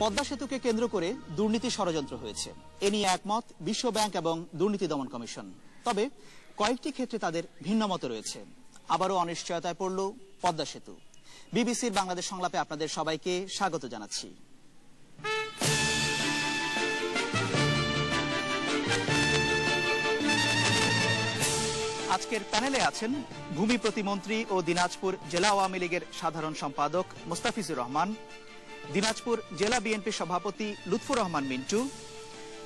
পদ্মা সেতুকে কেন্দ্র করে দুর্নীতি ষড়যন্ত্র হয়েছে। এ নিয়ে একমত বিশ্ব ব্যাংক এবং দুর্নীতি দমন কমিশন। তবে কয়েকটি ক্ষেত্রে তাদের ভিন্ন মত রয়েছে। আবারও অনিশ্চয়তায় পড়ল পদ্মা সেতু। বিবিসির বাংলাদেশ সংলাপে আপনাদের সবাইকে স্বাগত জানাচ্ছি। আজকের প্যানেলে আছেন ভূমি প্রতিমন্ত্রী ও দিনাজপুর জেলা আওয়ামী লীগের সাধারণ সম্পাদক মোস্তাফিজুর রহমান দিনাজপুর জেলা বিএনপি সভাপতি লুৎফুর রহমান মিন্টু,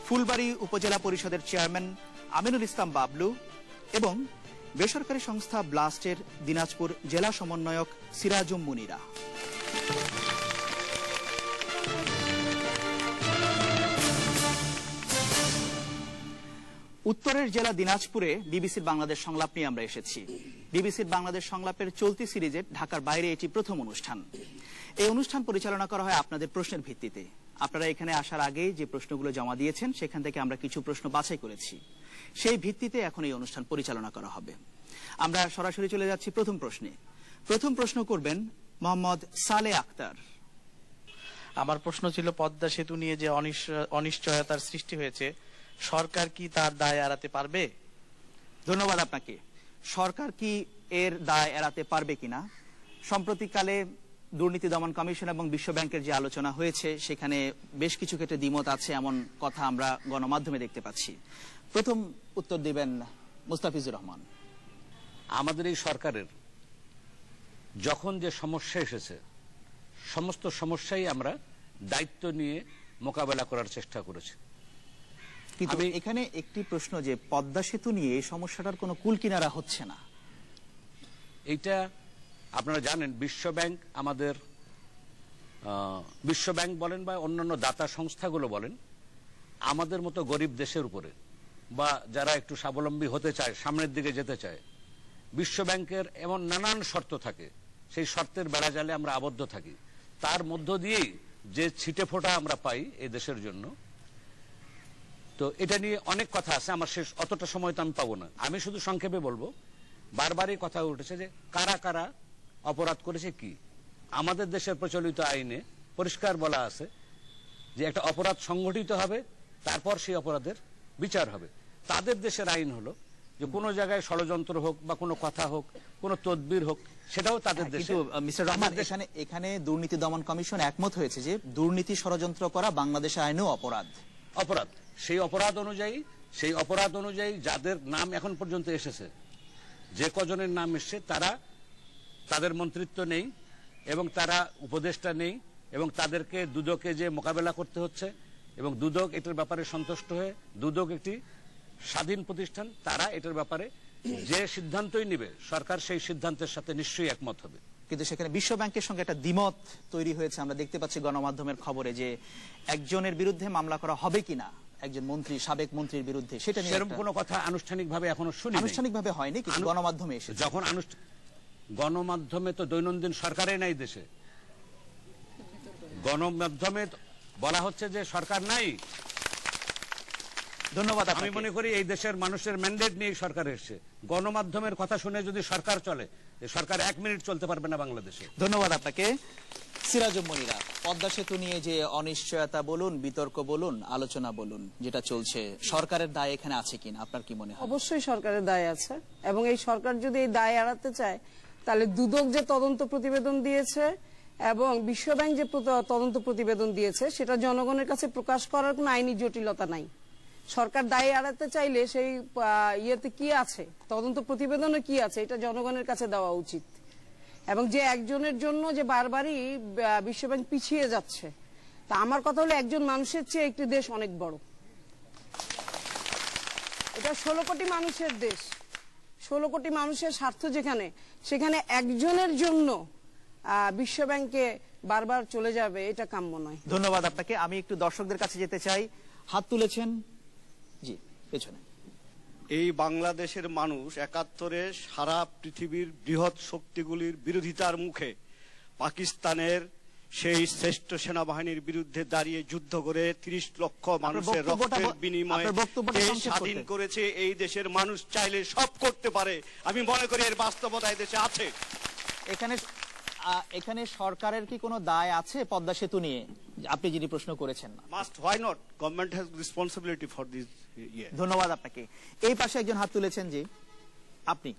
ফুলবাড়ী উপজেলা পরিষদের চেয়ারম্যান আমিনুল ইসলাম বাবলু এবং বেসরকারি সংস্থা ব্লাস্টের দিনাজপুর জেলা সমন্বয়ক সিরাজুম মুনিরা। উত্তরের জেলা দিনাজপুরে বিবিসির বাংলাদেশ সংলাপ নিয়ে আমরা এসেছি। বিবিসির বাংলাদেশ সংলাপের চলতি সিরিজের ঢাকার বাইরে এটি প্রথম অনুষ্ঠান। এই অনুষ্ঠান পরিচালনা করা হয় আপনাদের প্রশ্নের ভিত্তিতে। আপনারা এখানে আসার আগে যে প্রশ্নগুলো জমা দিয়েছেন সেখান থেকে আমরা কিছু প্রশ্ন বাছাই করেছি। সেই ভিত্তিতে এখন এই অনুষ্ঠান পরিচালনা করা হবে। আমরা সরাসরি চলে যাচ্ছি প্রথম প্রশ্নে। প্রথম প্রশ্ন করবেন মোহাম্মদ সালে আক্তার। আমার প্রশ্ন ছিল পদ্মা সেতু নিয়ে যে অনিশ্চয়তার সৃষ্টি হয়েছে সরকার কি তার দায় এড়াতে পারবে? ধন্যবাদ আপনাকে। সরকার কি এর দায় এড়াতে পারবে কিনা? সম্প্রতিকালে দুর্নীতি দমন কমিশন এবং বিশ্ব ব্যাংকের যে আলোচনা হয়েছে সেখানে বেশ কিছু ক্ষেত্রে দ্বিমত আছে এমন কথা আমরা গণমাধ্যমে দেখতে পাচ্ছি। প্রথম উত্তর দিবেন মুস্তাফিজুর রহমান। আমাদের এই সরকারের যখন যে সমস্যা এসেছে সমস্ত সমস্যাই আমরা দায়িত্ব নিয়ে মোকাবেলা করার চেষ্টা করেছি। কিন্তু এখানে একটি প্রশ্ন যে পদ্মা সেতু নিয়ে এই সমস্যাটার কোনো কুল কিনারা হচ্ছে না। এইটা আপনারা জানেন বিশ্ব ব্যাংক আমাদের আহ, বিশ্ব ব্যাংক বলেন বা অন্যান্য দাতা সংস্থাগুলো বলেন আমাদের মতো গরিব দেশের উপরে বা যারা একটু স্বাবলম্বী হতে চায় সামনের দিকে যেতে চায় বিশ্ব ব্যাংকের এমন নানান শর্ত থাকে। সেই শর্তের বেড়াজালে আমরা আবদ্ধ থাকি। তার মধ্য দিয়েই যে ছিটে ফোটা আমরা পাই এ দেশের জন্য তো এটা নিয়ে অনেক কথা আছে আমার শেষ অতটা সময় তো আমি পাবো না। আমি শুধু সংক্ষেপে বলব বারবারই কথা উঠেছে যে কারা কারা অপরাধ করেছে কি? আমাদের দেশের প্রচলিত আইনে পরিষ্কার বলা আছে যে একটা অপরাধ সংগঠিত হবে তারপর সেই অপরাধের বিচার হবে। তাদের দেশের আইন হলো যে কোনো জায়গায় ষড়যন্ত্র হোক বা কোনো কথা হোক কোনো তদবির হোক সেটাও তাদের দেশে মিস্টার রহমান এখানে এখানে দুর্নীতি দমন কমিশন একমত হয়েছে যে দুর্নীতি ষড়যন্ত্র করা বাংলাদেশের আইনেও অপরাধ। অপরাধ। সেই অপরাধ অনুযায়ী সেই অপরাধ অনুযায়ী যাদের নাম এখন পর্যন্ত এসেছে যে কজনের নাম এসছে তারা তাদের মন্ত্রিত্ব নেই এবং তারা উপদেষ্টা নেই এবং তাদেরকে দুদকে যে মোকাবেলা করতে হচ্ছে এবং দুদক এটার ব্যাপারে সন্তুষ্ট হয়ে দুদক একটি স্বাধীন প্রতিষ্ঠান তারা এটার ব্যাপারে যে সিদ্ধান্তই নেবে সরকার সেই সিদ্ধান্তের সাথে নিশ্চয়ই একমত হবে। কিন্তু সেখানে বিশ্ব ব্যাংকের সঙ্গে একটা দ্বিমত তৈরি হয়েছে আমরা দেখতে পাচ্ছি গণমাধ্যমের খবরে যে একজনের বিরুদ্ধে মামলা করা হবে কিনা একজন মন্ত্রী সাবেক মন্ত্রীর বিরুদ্ধে সেটা নিয়ে সেরকম কোনো কথা আনুষ্ঠানিকভাবে এখনও শুনি আনুষ্ঠানিকভাবে হয়নি কিন্তু গণমাধ্যমে এসে যখন আনুষ্ঠা- গণমাধ্যমে তো দৈনন্দিন সরকারে নাই দেশে। গণমাধ্যমে বলা হচ্ছে যে সরকার নাই। ধন্যবাদ আমি মনে করি এই দেশের মানুষের ম্যান্ডেট নিয়ে সরকার এসছে। গণমাধ্যমের কথা শুনে যদি সরকার চলে সরকার এক মিনিট চলতে পারবে না বাংলাদেশে। ধন্যবাদ আপনাকে। সিরাজুম মনিরা পদ্মা সেতু নিয়ে যে অনিশ্চয়তা বলুন বিতর্ক বলুন আলোচনা বলুন যেটা চলছে সরকারের দায় এখানে আছে কিনা? আপনার কি মনে হয়? অবশ্যই সরকারের দায় আছে। এবং এই সরকার যদি এই দায় এড়াতে চায় তাহলে দুদক যে তদন্ত প্রতিবেদন দিয়েছে এবং বিশ্বব্যাংক যে তদন্ত প্রতিবেদন দিয়েছে, সেটা জনগণের কাছে প্রকাশ করার কোনো আইনি জটিলতা নাই। সরকার দায় এড়াতে চাইলে সেই ইয়েতে কি আছে? তদন্ত প্রতিবেদনে কি আছে? এটা জনগণের কাছে দেওয়া উচিত। এবং যে একজনের জন্য যে বারবারই বিশ্বব্যাংক পিছিয়ে যাচ্ছে, তা আমার কথা হলো একজন মানুষের চেয়ে একটি দেশ অনেক বড়। এটা ষোলো কোটি মানুষের দেশ। ষোলো কোটি মানুষের স্বার্থ যেখানে সেখানে একজনের জন্য বিশ্বব্যাংকে বারবার চলে যাবে এটা কাম্য নয়। ধন্যবাদ আপনাকে। আমি একটু দর্শকদের কাছে যেতে চাই। হাত তুলেছেন? জি পেছনে। এই বাংলাদেশের মানুষ একাত্তরে সারা পৃথিবীর বৃহৎ শক্তিগুলির বিরোধিতার মুখে পাকিস্তানের সেই শ্রেষ্ঠ সেনাবাহিনীর বিরুদ্ধে দাঁড়িয়ে যুদ্ধ করে তিরিশ লক্ষ মানুষের রক্তের বিনিময়ে স্বাধীন করেছে। এই দেশের মানুষ চাইলে সব করতে পারে। আমি মনে করি এর বাস্তবতা দেশে আছে। এখানে এখানে সরকারের কি কোনো দায় আছে পদ্মা সেতু নিয়ে? আপনি যিনি প্রশ্ন করেছেন। Must why not government has responsibility for this ইয়ে ধন্যবাদ আপনাকে। এই পাশে একজন হাত তুলেছেন যে আপনি।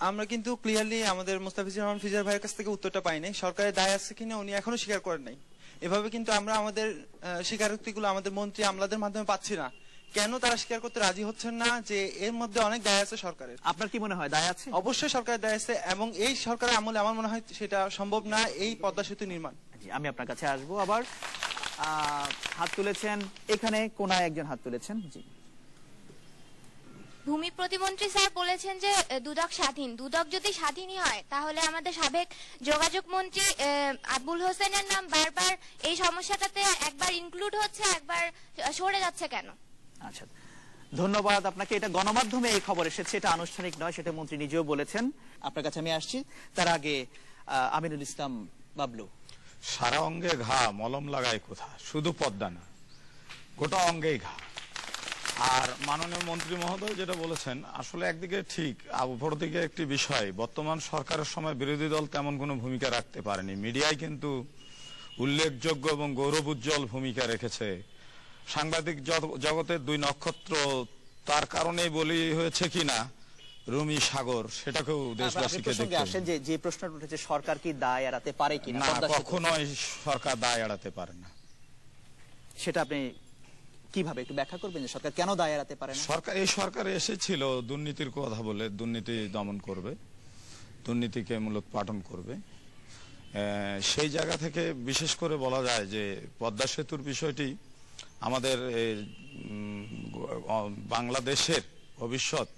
আমরা কিন্তু ক্লিয়ারলি আমাদের মুস্তাফিজুর রহমান ফিজার ভাইয়ের কাছ থেকে উত্তরটা পাইনি। সরকারের দায় আছে কিনা উনি এখনও স্বীকার করেন নাই। এভাবে কিন্তু আমরা আমাদের স্বীকারোক্তিগুলো আমাদের মন্ত্রী আমলাদের মাধ্যমে পাচ্ছি না। কেন তারা স্বীকার করতে রাজি হচ্ছেন না যে এর মধ্যে অনেক দায় আছে সরকারের? আপনার কি মনে হয় দায় আছে? অবশ্যই সরকারের দায় আছে এবং এই সরকারের আমলে আমার মনে হয় সেটা সম্ভব না এই পদ্মা সেতু নির্মাণ। আমি আপনার কাছে আসব আবার। আহ, হাত তুলেছেন এখানে কোনায় একজন হাত তুলেছেন? জি। ভূমি প্রতিমন্ত্রী স্যার বলেছেন যে দুদক স্বাধীন। দুদক যদি স্বাধীনই হয় তাহলে আমাদের সাবেক যোগাযোগ মন্ত্রী আবুল হোসেনের নাম বারবার এই সমস্যাটাতে একবার ইনক্লুড হচ্ছে একবার সরে যাচ্ছে কেন? আচ্ছা ধন্যবাদ আপনাকে। এটা গণমাধ্যমে এই খবর এসেছে এটা আনুষ্ঠানিক নয় সেটা মন্ত্রী নিজেও বলেছেন। আপনার কাছে আমি আসছি। তার আগে আহ, আমিনুল ইসলাম বাবলু। সারা অঙ্গে ঘা মলম লাগায় কোথা? শুধু পদ্মা না গোটা অঙ্গেই ঘা। আর মাননীয় মন্ত্রী মহোদয় যেটা বলেছেন আসলে একদিকে ঠিক অপরদিকে একটি বিষয় বর্তমান সরকারের সময় বিরোধী দল তেমন কোনো ভূমিকা রাখতে পারেনি। মিডিয়ায় কিন্তু উল্লেখযোগ্য এবং গৌরবোজ্জ্বল ভূমিকা রেখেছে। সাংবাদিক জগ- জগতের দুই নক্ষত্র তার কারণেই বলি হয়েছে কিনা রুমি সাগর সেটাকেও দেশবাসীকে দেখতে আসেন যে যে প্রশ্নটা উঠেছে সরকার কি দায় এড়াতে পারে কিনা? না কখনোই সরকার দায় এড়াতে পারে না। সেটা আপনি কীভাবে একটু ব্যাখ্যা করবেন যে সরকার কেন দায় এড়াতে পারে না? সরকার, এই সরকার এসেছিল দুর্নীতির কথা বলে, দুর্নীতি দমন করবে, দুর্নীতিকে মূলত পাঠন করবে। সেই জায়গা থেকে বিশেষ করে বলা যায় যে পদ্মা সেতুর বিষয়টি আমাদের বাংলাদেশের ভবিষ্যৎ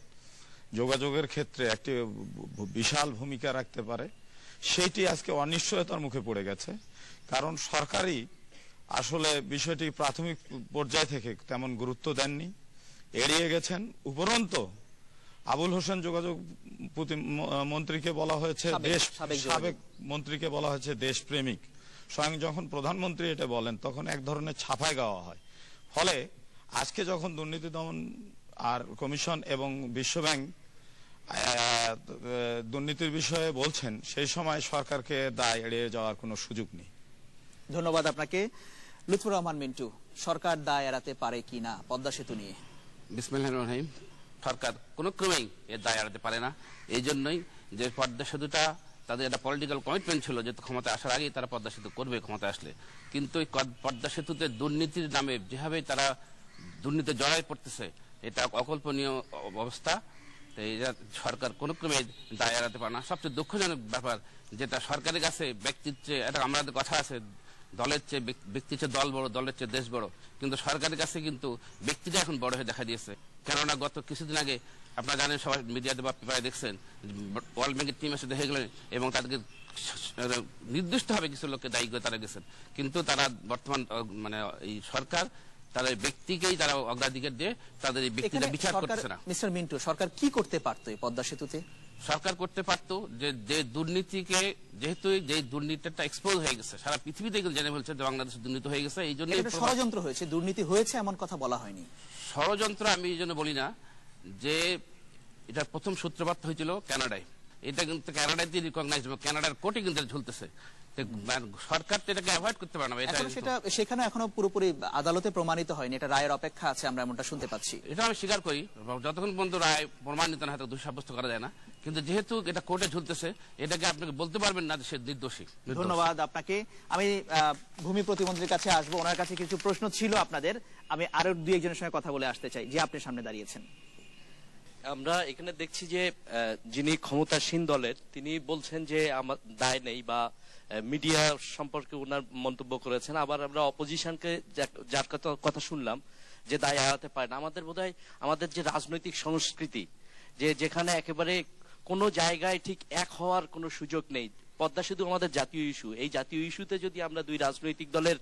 যোগাযোগের ক্ষেত্রে একটি বিশাল ভূমিকা রাখতে পারে। সেইটি আজকে অনিশ্চয়তার মুখে পড়ে গেছে। কারণ সরকারই আসলে বিষয়টি প্রাথমিক পর্যায় থেকে তেমন গুরুত্ব দেননি। এড়িয়ে গেছেন উপরন্ত আবুল হোসেন যোগাযোগ মন্ত্রীকে বলা হয়েছে দেশ সাবেক মন্ত্রীকে বলা হয়েছে দেশপ্রেমিক। স্বয়ং যখন প্রধানমন্ত্রী এটা বলেন তখন এক ধরনের ছাপাই গাওয়া হয়। ফলে আজকে যখন দুর্নীতি দমন আর কমিশন এবং বিশ্বব্যাংক দুর্নীতির বিষয়ে বলছেন সেই সময় সরকারকে দায় এড়িয়ে যাওয়ার কোনো সুযোগ নেই। ধন্যবাদ আপনাকে। লুৎফুর রহমান মিন্টু, সরকার দায় এড়াতে পারে কি না? পদ্মা সেতু নিয়ে। বিসমিল্লাহ রহিম। সরকার কোনো ক্রমেই এর দায় এড়াতে পারে না। এই জন্যই যে পদ্মা সেতুটা, তাদের একটা পলিটিক্যাল কমিটমেন্ট ছিল যে ক্ষমতা আসার আগেই তারা পদ্মা সেতু করবে ক্ষমতা আসলে। কিন্তু এই পদ্মা সেতুতে দুর্নীতির নামে যেভাবে তারা দুর্নীতি জড়াই পড়তেছে, এটা অকল্পনীয় অবস্থা। এটা সরকার কোনো ক্রমে দায় এড়াতে পারে না। সবচেয়ে দুঃখজনক ব্যাপার, যেটা সরকারের কাছে ব্যক্তির চেয়ে এটা আমাদের কথা আছে দলের চেয়ে ব্যক্তির চেয়ে দল বড় দলের চেয়ে দেশ বড়। কিন্তু সরকারের কাছে কিন্তু ব্যক্তিটা এখন বড় হয়ে দেখা দিয়েছে। কেননা গত কিছুদিন আগে আপনারা জানেন সবাই মিডিয়াতে বা পেপারে দেখছেন ওয়ার্ল্ড ব্যাংকের টিম এসে দেখে গেলেন এবং তাদেরকে নির্দিষ্ট হবে কিছু লোককে দায়ী করে তারা গেছেন। কিন্তু তারা বর্তমান মানে এই সরকার তাদের ব্যক্তিকেই তারা অগ্রাধিকার দিয়ে তাদের এই ব্যক্তিটা বিচার করতেছে না। মিস্টার মিন্টু সরকার কি করতে পারতো এই পদ্মা সেতুতে? সরকার করতে পারত যে যে দুর্নীতিকে যেহেতু যে দুর্নীতিটা এক্সপোজ হয়ে গেছে সারা পৃথিবীতে জেনে বলছে যে বাংলাদেশে দুর্নীতি হয়ে গেছে এই জন্য ষড়যন্ত্র হয়েছে দুর্নীতি হয়েছে এমন কথা বলা হয়নি। ষড়যন্ত্র আমি এই জন্য বলি না যে এটা প্রথম সূত্রপাত হয়েছিল কানাডায়। এটা কিন্তু কানাডাতে রিকগনাইজ কানাডার কোর্টে কিন্তু ঝুলতেছে। মানে সরকার তো এটাকে অ্যাভয়েড করতে পারে না এটা সেটা সেখানে এখনও পুরোপুরি আদালতে প্রমাণিত হয়নি এটা রায়ের অপেক্ষা আছে আমরা এমনটা শুনতে পাচ্ছি। এটা আমি স্বীকার করি যতক্ষণ পর্যন্ত রায় প্রমাণিত না হয় ততক্ষণ সাব্যস্ত করা যায় না। কিন্তু যেহেতু এটা কোর্টে ঝুলতেছে এটাকে আপনাকে বলতে পারবেন না যে সে নির্দোষী ধন্যবাদ আপনাকে। আমি ভূমি প্রতিমন্ত্রীর কাছে আসব ওনার কাছে কিছু প্রশ্ন ছিল আপনাদের। আমি আরও দুই একজনের সঙ্গে কথা বলে আসতে চাই। যে আপনি সামনে দাঁড়িয়েছেন। আমরা এখানে দেখছি যে যিনি ক্ষমতাসীন দলের, তিনি বলছেন যে আমার দায় নেই বা মিডিয়া সম্পর্কে ওনার মন্তব্য করেছেন। আবার আমরা অপোজিশনকে যার কথা শুনলাম যে দায় এড়াতে পারে না। আমাদের বোধহয় আমাদের যে রাজনৈতিক সংস্কৃতি, যে যেখানে একেবারে কোনো জায়গায় ঠিক এক হওয়ার কোনো সুযোগ নেই। পদ্মা সেতু আমাদের জাতীয় ইস্যু। এই জাতীয় ইস্যুতে যদি আমরা দুই রাজনৈতিক দলের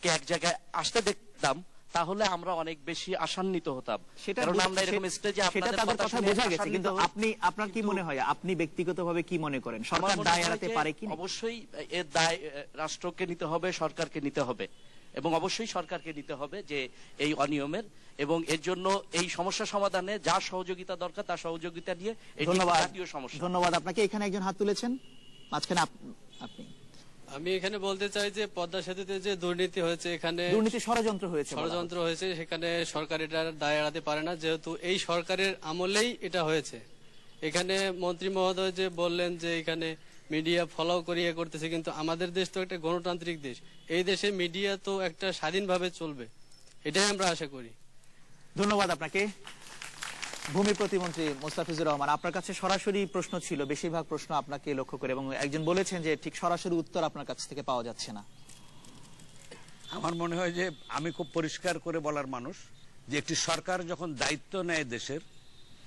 কে এক জায়গায় আসতে দেখতাম তাহলে আমরা অনেক বেশি আশান্বিত হতাম। সেটা কারণ আমরা এরকম স্টেজে সেটা তাদের কথা বোঝা গেছে কিন্তু আপনি আপনার কি মনে হয়? আপনি ব্যক্তিগতভাবে কি মনে করেন? সরকার দায় এড়াতে পারে কি অবশ্যই এর দায় রাষ্ট্রকে নিতে হবে সরকারকে নিতে হবে। এবং অবশ্যই সরকারকে নিতে হবে যে এই অনিয়মের। এবং এর জন্য এই সমস্যা সমাধানে যা সহযোগিতা দরকার তার সহযোগিতা নিয়ে ধন্যবাদ। ধন্যবাদ। আপনাকে এখানে একজন হাত তুলেছেন। মাঝখানে আপনি। আমি এখানে বলতে চাই যে পদ্মা সেতুতে যে দুর্নীতি হয়েছে এখানে দুর্নীতি ষড়যন্ত্র হয়েছে ষড়যন্ত্র হয়েছে। সেখানে সরকার এটা দায় এড়াতে পারে না যেহেতু এই সরকারের আমলেই এটা হয়েছে। এখানে মন্ত্রী মহোদয় যে বললেন যে এখানে মিডিয়া ফলো করিয়ে করতেছে কিন্তু আমাদের দেশ তো একটা গণতান্ত্রিক দেশ। এই দেশে মিডিয়া তো একটা স্বাধীনভাবে চলবে এটাই আমরা আশা করি। ধন্যবাদ আপনাকে। ভূমি প্রতিমন্ত্রী মোস্তাফিজুর রহমান আপনার কাছে সরাসরি প্রশ্ন ছিল বেশিরভাগ প্রশ্ন আপনাকে লক্ষ্য করে এবং একজন বলেছেন যে ঠিক সরাসরি উত্তর আপনার কাছ থেকে পাওয়া যাচ্ছে না। আমার মনে হয় যে আমি খুব পরিষ্কার করে বলার মানুষ যে একটি সরকার যখন দায়িত্ব নেয় দেশের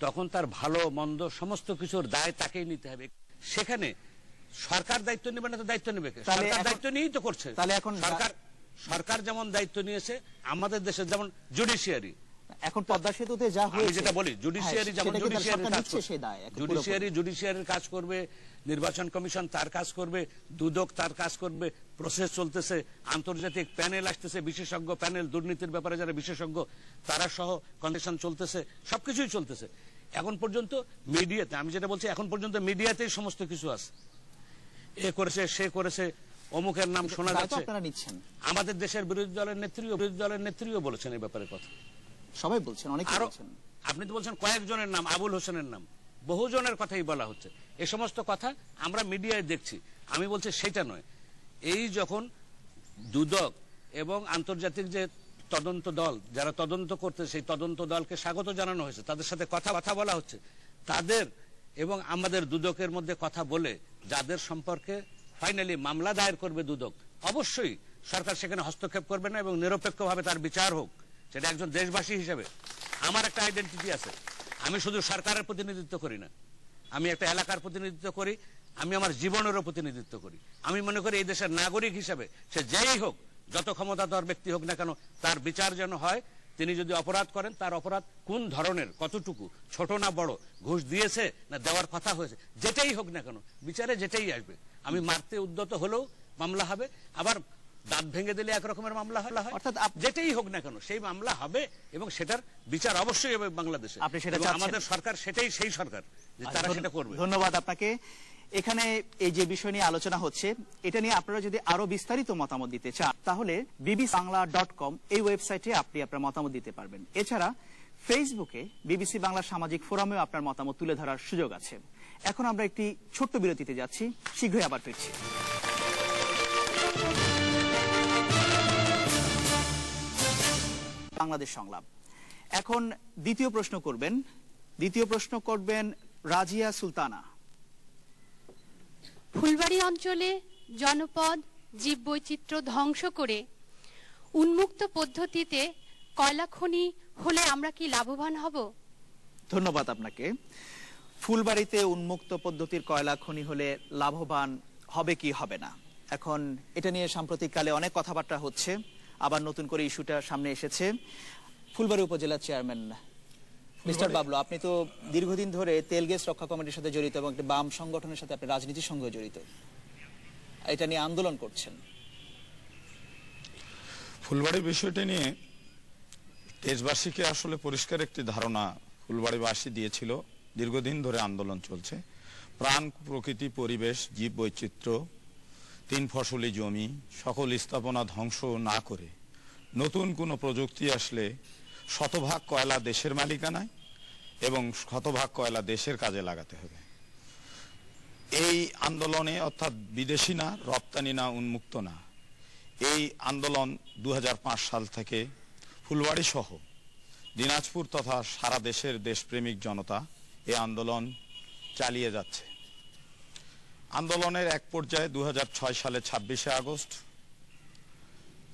তখন তার ভালো মন্দ সমস্ত কিছুর দায় তাকেই নিতে হবে। সেখানে সরকার দায়িত্ব নেবে না তো দায়িত্ব নেবে সরকার দায়িত্ব নিয়েই তো করছে। তাহলে এখন সরকার সরকার যেমন দায়িত্ব নিয়েছে আমাদের দেশের যেমন জুডিশিয়ারি এখন পদ্মা সেতুতে যা হয়েছে যেটা বলি জুডিশিয়ারি হ্যাঁ, যেমন জুডিশিয়ারি কাজ? জুডিশিয়ারি জুডিশিয়ারির কাজ করবে নির্বাচন কমিশন তার কাজ করবে দুদক তার কাজ করবে প্রসেস চলতেছে আন্তর্জাতিক প্যানেল আসতেছে বিশেষজ্ঞ প্যানেল দুর্নীতির ব্যাপারে যারা বিশেষজ্ঞ তারা সহ কন্ডিশন চলতেছে সবকিছুই চলতেছে। এখন পর্যন্ত মিডিয়াতে আমি যেটা বলছি এখন পর্যন্ত মিডিয়াতেই সমস্ত কিছু আছে। এ করেছে সে করেছে অমুকের নাম শোনা যাচ্ছে। আমাদের দেশের বিরোধী দলের নেত্রীও বিরোধী দলের নেত্রীও বলেছেন এই ব্যাপারে কথা। সবাই বলছেন অনেকে বলছেন। আপনি তো বলছেন কয়েকজনের নাম আবুল হোসেনের নাম। বহুজনের কথাই বলা হচ্ছে। এ সমস্ত কথা আমরা মিডিয়ায় দেখছি। আমি বলছি সেটা নয়। এই যখন দুদক এবং আন্তর্জাতিক যে তদন্ত দল যারা তদন্ত করতে সেই তদন্ত দলকে স্বাগত জানানো হয়েছে তাদের সাথে কথা কথা বলা হচ্ছে। তাদের এবং আমাদের দুদকের মধ্যে কথা বলে যাদের সম্পর্কে ফাইনালি মামলা দায়ের করবে দুদক অবশ্যই সরকার সেখানে হস্তক্ষেপ করবে না এবং নিরপেক্ষভাবে তার বিচার হোক। সেটা একজন দেশবাসী হিসেবে। আমার একটা আইডেন্টিটি আছে। আমি শুধু সরকারের প্রতিনিধিত্ব করি না। আমি একটা এলাকার প্রতিনিধিত্ব করি। আমি আমার জীবনেরও প্রতিনিধিত্ব করি। আমি মনে করি এই দেশের নাগরিক হিসেবে সে যেই হোক, যত ক্ষমতাধর ব্যক্তি হোক না কেন, তার বিচার যেন হয়। তিনি যদি অপরাধ করেন, তার অপরাধ কোন ধরনের, কতটুকু, ছোট না বড়, ঘুষ দিয়েছে না দেওয়ার কথা হয়েছে, যেটাই হোক না কেন, বিচারে যেটাই আসবে। আমি মারতে উদ্যত হলেও মামলা হবে। আবার দাঁত ভেঙে দিলে এক রকমের মামলা হয়। অর্থাৎ যেটাই হোক না কেন সেই মামলা হবে এবং সেটার বিচার অবশ্যই হবে বাংলাদেশে। আপনি সেটা আমাদের সরকার সেটাই সেই সরকার যে তারা সেটা করবে। ধন্যবাদ আপনাকে। এখানে এই যে বিষয় নিয়ে আলোচনা হচ্ছে এটা নিয়ে আপনারা যদি আরও বিস্তারিত মতামত দিতে চান তাহলে বিবিসি বাংলা ডট কম এই ওয়েবসাইটে আপনি আপনার মতামত দিতে পারবেন। এছাড়া ফেসবুকে বিবিসি বাংলা সামাজিক ফোরামেও আপনার মতামত তুলে ধরার সুযোগ আছে। এখন আমরা একটি ছোট্ট বিরতিতে যাচ্ছি শীঘ্রই আবার ফিরছি। বাংলাদেশ সংলাপ। এখন দ্বিতীয় প্রশ্ন করবেন। দ্বিতীয় প্রশ্ন করবেন রাজিয়া সুলতানা। ফুলবাড়ি অঞ্চলে জনপদ জীববৈচিত্র্য ধ্বংস করে উন্মুক্ত পদ্ধতিতে কয়লা খনি হলে আমরা কি লাভবান হব? ধন্যবাদ আপনাকে। ফুলবাড়িতে উন্মুক্ত পদ্ধতির কয়লা খনি হলে লাভবান হবে কি হবে না? এখন এটা নিয়ে সাম্প্রতিককালে অনেক কথাবার্তা হচ্ছে। আবার নতুন করে ইস্যুটা সামনে এসেছে। ফুলবাড়ি উপজেলার চেয়ারম্যান মিস্টার বাবলু আপনি তো দীর্ঘদিন ধরে তেল গ্যাস রক্ষা কমিটির সাথে জড়িত এবং একটি বাম সংগঠনের সাথে আপনি রাজনীতির সঙ্গে জড়িত। এটা নিয়ে আন্দোলন করছেন। ফুলবাড়ি বিষয়টি নিয়ে দেশবাসীকে আসলে পরিষ্কার একটি ধারণা ফুলবাড়িবাসী দিয়েছিল। দীর্ঘদিন ধরে আন্দোলন চলছে। প্রাণ প্রকৃতি পরিবেশ জীব বৈচিত্র্য তিন ফসলি জমি, সকল স্থাপনা ধ্বংস না করে নতুন কোনো প্রযুক্তি আসলে শতভাগ কয়লা দেশের মালিকানায় এবং শতভাগ কয়লা দেশের কাজে লাগাতে হবে। এই আন্দোলনে অর্থাৎ বিদেশি না, রপ্তানি না, উন্মুক্ত না, এই আন্দোলন দু হাজার পাঁচ সাল থেকে ফুলবাড়ি সহ দিনাজপুর তথা সারা দেশের দেশপ্রেমিক জনতা এই আন্দোলন চালিয়ে যাচ্ছে। আন্দোলনের এক পর্যায়ে দু সালে ছাব্বিশে আগস্ট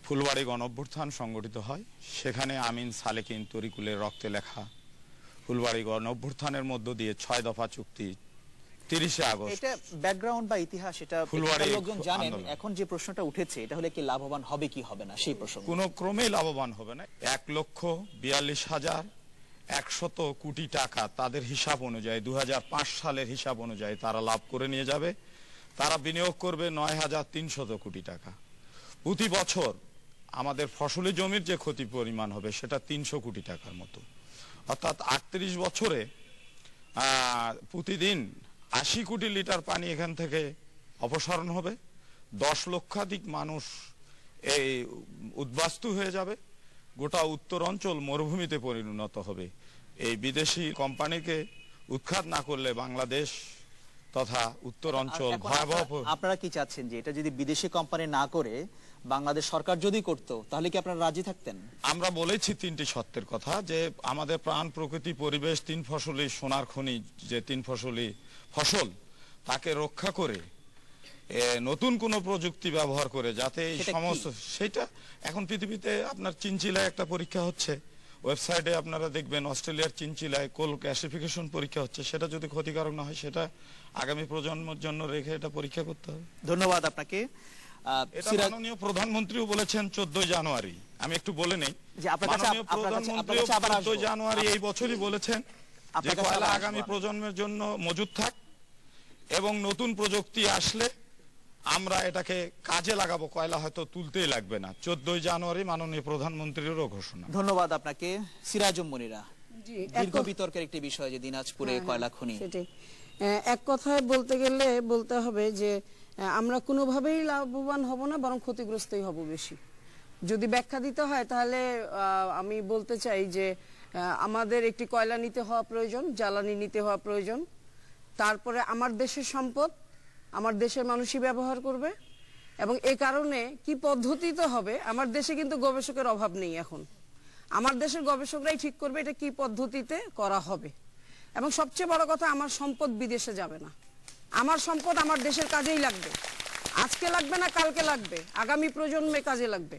ফুলবাড়ি গণঅভ্যুত্থান সংগঠিত হয়। সেখানে আমিন সালেকিন তরিকুলের রক্তে লেখা ফুলবাড়ি গণঅভ্যুত্থানের মধ্য দিয়ে ছয় দফা চুক্তি তিরিশে আগস্ট। এটা ব্যাকগ্রাউন্ড বা ইতিহাস এটা লোকজন জানেন। এখন যে প্রশ্নটা উঠেছে এটা হলে কি লাভবান হবে কি হবে না সেই প্রসঙ্গ। কোনো ক্রমেই লাভবান হবে না। এক লক্ষ বিয়াল্লিশ হাজার একশত কোটি টাকা তাদের হিসাব অনুযায়ী দু হাজার পাঁচ সালের হিসাব অনুযায়ী তারা লাভ করে নিয়ে যাবে। তারা বিনিয়োগ করবে নয় হাজার তিনশত কোটি টাকা। প্রতি বছর আমাদের ফসলি জমির যে ক্ষতি পরিমাণ হবে সেটা তিনশো কোটি টাকার মতো। অর্থাৎ আটত্রিশ বছরে প্রতিদিন আশি কোটি লিটার পানি এখান থেকে অপসারণ হবে। দশ লক্ষাধিক মানুষ এই উদ্বাস্তু হয়ে যাবে। গোটা উত্তর অঞ্চল মরুভূমিতে পরিণত হবে। এই বিদেশি কোম্পানিকে উৎখাত না করলে বাংলাদেশ তথা উত্তর অঞ্চল ভয়াবহ আপনারা- কি চাচ্ছেন যে এটা যদি বিদেশি কোম্পানি না করে বাংলাদেশ সরকার যদি করত তাহলে কি আপনারা রাজি থাকতেন? আমরা বলেছি তিনটি সত্যের কথা যে আমাদের প্রাণ প্রকৃতি পরিবেশ তিন ফসলি সোনার খনি যে তিন ফসলি ফসল তাকে রক্ষা করে নতুন কোন প্রযুক্তি ব্যবহার করে যাতে এই সমস্ত সেটা এখন পৃথিবীতে আপনার চিনচিলায় একটা পরীক্ষা হচ্ছে। ওয়েবসাইটে আপনারা দেখবেন অস্ট্রেলিয়ার চিনচিলায় কোল ক্যাসিফিকেশন পরীক্ষা হচ্ছে। সেটা যদি ক্ষতিকারক না হয় সেটা আগামী প্রজন্মের জন্য রেখে এটা পরীক্ষা করতে হবে। ধন্যবাদ আপনাকে। মাননীয় প্রধানমন্ত্রীও বলেছেন চোদ্দই জানুয়ারি। আমি একটু বলে নেই। মাননীয় প্রধানমন্ত্রী চোদ্দই জানুয়ারি এই বছরই বলেছেন যে কয়লা আগামী প্রজন্মের জন্য মজুদ থাক এবং নতুন প্রযুক্তি আসলে আমরা এটাকে কাজে লাগাবো কয়লা হয়তো তুলতেই লাগবে না। চোদ্দই জানুয়ারি মাননীয় প্রধানমন্ত্রীরও ঘোষণা। ধন্যবাদ আপনাকে। সিরাজুম মনিরা দীর্ঘ এক- বিতর্কের একটি বিষয় যে দিনাজপুরে হ্যাঁ, কয়লা খনি। এক কথায় বলতে গেলে বলতে হবে যে আহ, আমরা কোনোভাবেই লাভবান হব না বরং ক্ষতিগ্রস্তই হব বেশি। যদি ব্যাখ্যা দিতে হয় তাহলে আহ, আমি বলতে চাই যে আমাদের একটি কয়লা নিতে হওয়া প্রয়োজন জ্বালানি নিতে হওয়া প্রয়োজন। তারপরে আমার দেশের সম্পদ আমার দেশের মানুষই ব্যবহার করবে। এবং এই কারণে কি পদ্ধতিতে হবে, আমার দেশে কিন্তু গবেষকের অভাব নেই এখন। আমার দেশের গবেষকরাই ঠিক করবে এটা কি পদ্ধতিতে করা হবে। এবং সবচেয়ে বড় কথা, আমার সম্পদ বিদেশে যাবে না। আমার সম্পদ আমার দেশের কাজেই লাগবে। আজকে লাগবে না কালকে লাগবে, আগামী প্রজন্মে কাজে লাগবে।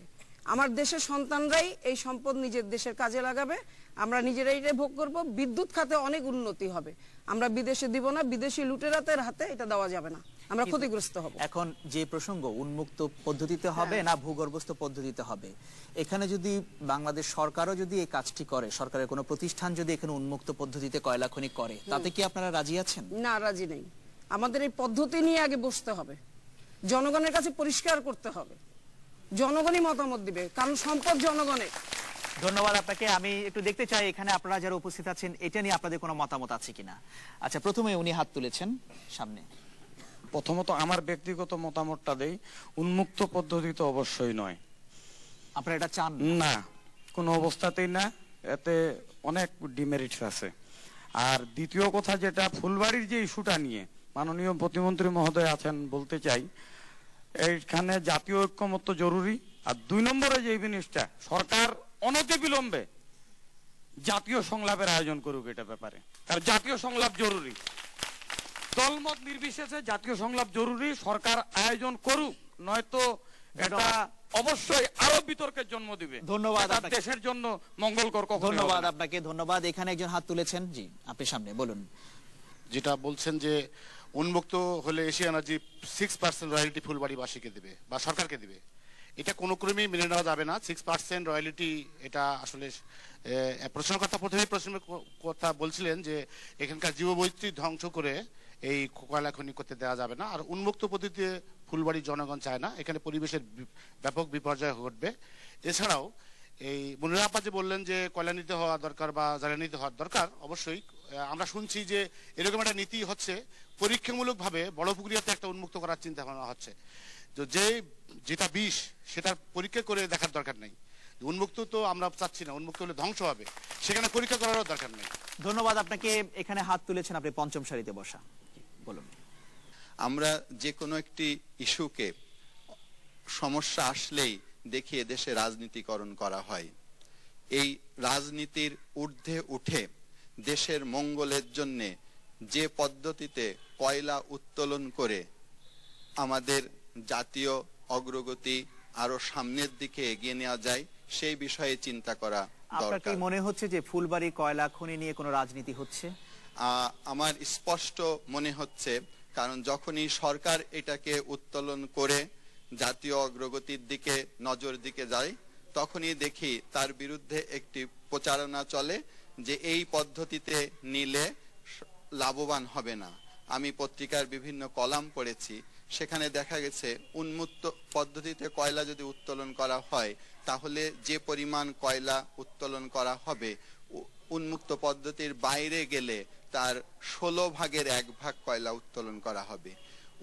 আমার দেশের সন্তানরাই এই সম্পদ নিজের দেশের কাজে লাগাবে। আমরা নিজেরাই এটা ভোগ করব, বিদ্যুৎ খাতে অনেক উন্নতি হবে। আমরা বিদেশে দিব না, বিদেশি লুটেরাতের হাতে এটা দেওয়া যাবে না। আমরা ক্ষতিগ্রস্ত হব। এখন যে প্রসঙ্গ উন্মুক্ত পদ্ধতিতে হবে হ্যাঁ। না ভূগর্ভস্থ পদ্ধতিতে হবে? এখানে যদি বাংলাদেশ সরকারও যদি এই কাজটি করে সরকারের কোনো প্রতিষ্ঠান যদি এখানে উন্মুক্ত পদ্ধতিতে কয়লা খনি করে তাতে কি আপনারা রাজি আছেন? না রাজি নেই। আমাদের এই পদ্ধতি নিয়ে আগে বসতে হবে। জনগণের কাছে পরিষ্কার করতে হবে। জনগণই মতামত দিবে কারণ সম্পদ জনগণের। ধন্যবাদ আপনাকে। আমি একটু দেখতে চাই এখানে আপনারা যারা উপস্থিত আছেন এটা নিয়ে আপনাদের কোনো মতামত আছে কিনা? আচ্ছা প্রথমে উনি হাত তুলেছেন সামনে। প্রথমত আমার ব্যক্তিগত মতামতটা দেই উন্মুক্ত পদ্ধতি তো অবশ্যই নয়। আপনারা এটা চান না? কোনো অবস্থাতেই না এতে অনেক ডিমেরিটস আছে। আর দ্বিতীয় কথা যেটা ফুলবাড়ির যে ইস্যুটা নিয়ে মাননীয় প্রতিমন্ত্রী মহোদয় আছেন বলতে চাই এইখানে জাতীয় ঐক্যমত্য জরুরি। আর দুই নম্বরে যে জিনিসটা সরকার অনতিবিলম্বে জাতীয় সংলাপের আয়োজন করুক এটা ব্যাপারে। কারণ জাতীয় সংলাপ জরুরি। দলমত নির্বিশেষে জাতীয় সংলাপ জরুরি সরকার আয়োজন করুক নয়তো এটা অবশ্যই আরও বিতর্কের জন্ম দিবে। ধন্যবাদ দেশের জন্য মঙ্গলকর ধন্যবাদ আপনাকে ধন্যবাদ। এখানে একজন হাত তুলেছেন। জি আপনি সামনে বলুন। যেটা বলছেন যে উন্মুক্ত হলে Asia energy six percent royalty ফুলবাড়িবাসীকে দেবে বা সরকারকে দেবে। এটা কোনো ক্রমেই মেনে নেওয়া যাবে না। সিক্স পার্সেন্ট রয়্যালিটি এটা আসলে আহ, প্রশ্নকর্তা প্রথমে প্রশ্নের কথা বলছিলেন যে এখানকার জীববৈচিত্র্য ধ্বংস করে এই কয়লা খনি করতে দেওয়া যাবে না। আর উন্মুক্ত পদ্ধতিতে ফুলবাড়ির জনগণ চায় না। এখানে পরিবেশের ব্যাপক বিপর্যয় ঘটবে। এছাড়াও এই মনিরাপা যে বললেন যে কয়লা নিতে হওয়া দরকার বা জ্বালানি নিতে হওয়া দরকার, অবশ্যই আমরা শুনছি যে এরকম একটা নীতি হচ্ছে, পরীক্ষামূলকভাবে বড় পুকুরিয়াতে একটা উন্মুক্ত করার চিন্তা ভাবনা হচ্ছে। তো যে, যেটা বিষ, সেটার পরীক্ষা করে দেখার দরকার নেই। উন্মুক্ত তো আমরা চাচ্ছি না, উন্মুক্ত হলে ধ্বংস হবে। সেখানে পরীক্ষা করারও দরকার নেই। ধন্যবাদ, আপনাকে এখানে হাত তুলেছেন আপনি পঞ্চম সারিতে বসা। বলুন। আমরা যে কোনো একটি ইস্যুকে সমস্যা আসলেই দেখি এদেশে রাজনীতিকরণ করা হয়। এই রাজনীতির ঊর্ধ্বে উঠে দেশের মঙ্গলের জন্য যে পদ্ধতিতে কয়লা উত্তোলন করে আমাদের জাতীয় অগ্রগতি আরও সামনের দিকে এগিয়ে নেওয়া যায় সেই বিষয়ে চিন্তা করা আপনার কি মনে হচ্ছে যে ফুলবাড়ি কয়লা খনি নিয়ে কোনো রাজনীতি হচ্ছে? আমার স্পষ্ট মনে হচ্ছে, কারণ যখনই সরকার এটাকে উত্তোলন করে জাতীয় অগ্রগতির দিকে, নজর দিকে যায়, তখনই দেখি তার বিরুদ্ধে একটি প্রচারণা চলে যে এই পদ্ধতিতে নিলে লাভবান হবে না। আমি পত্রিকার বিভিন্ন কলাম পড়েছি, সেখানে দেখা গেছে উন্মুক্ত পদ্ধতিতে কয়লা যদি উত্তোলন করা হয়, তাহলে যে পরিমাণ কয়লা উত্তোলন করা হবে উন্মুক্ত পদ্ধতির বাইরে গেলে তার ষোলো ভাগের এক ভাগ কয়লা উত্তোলন করা হবে।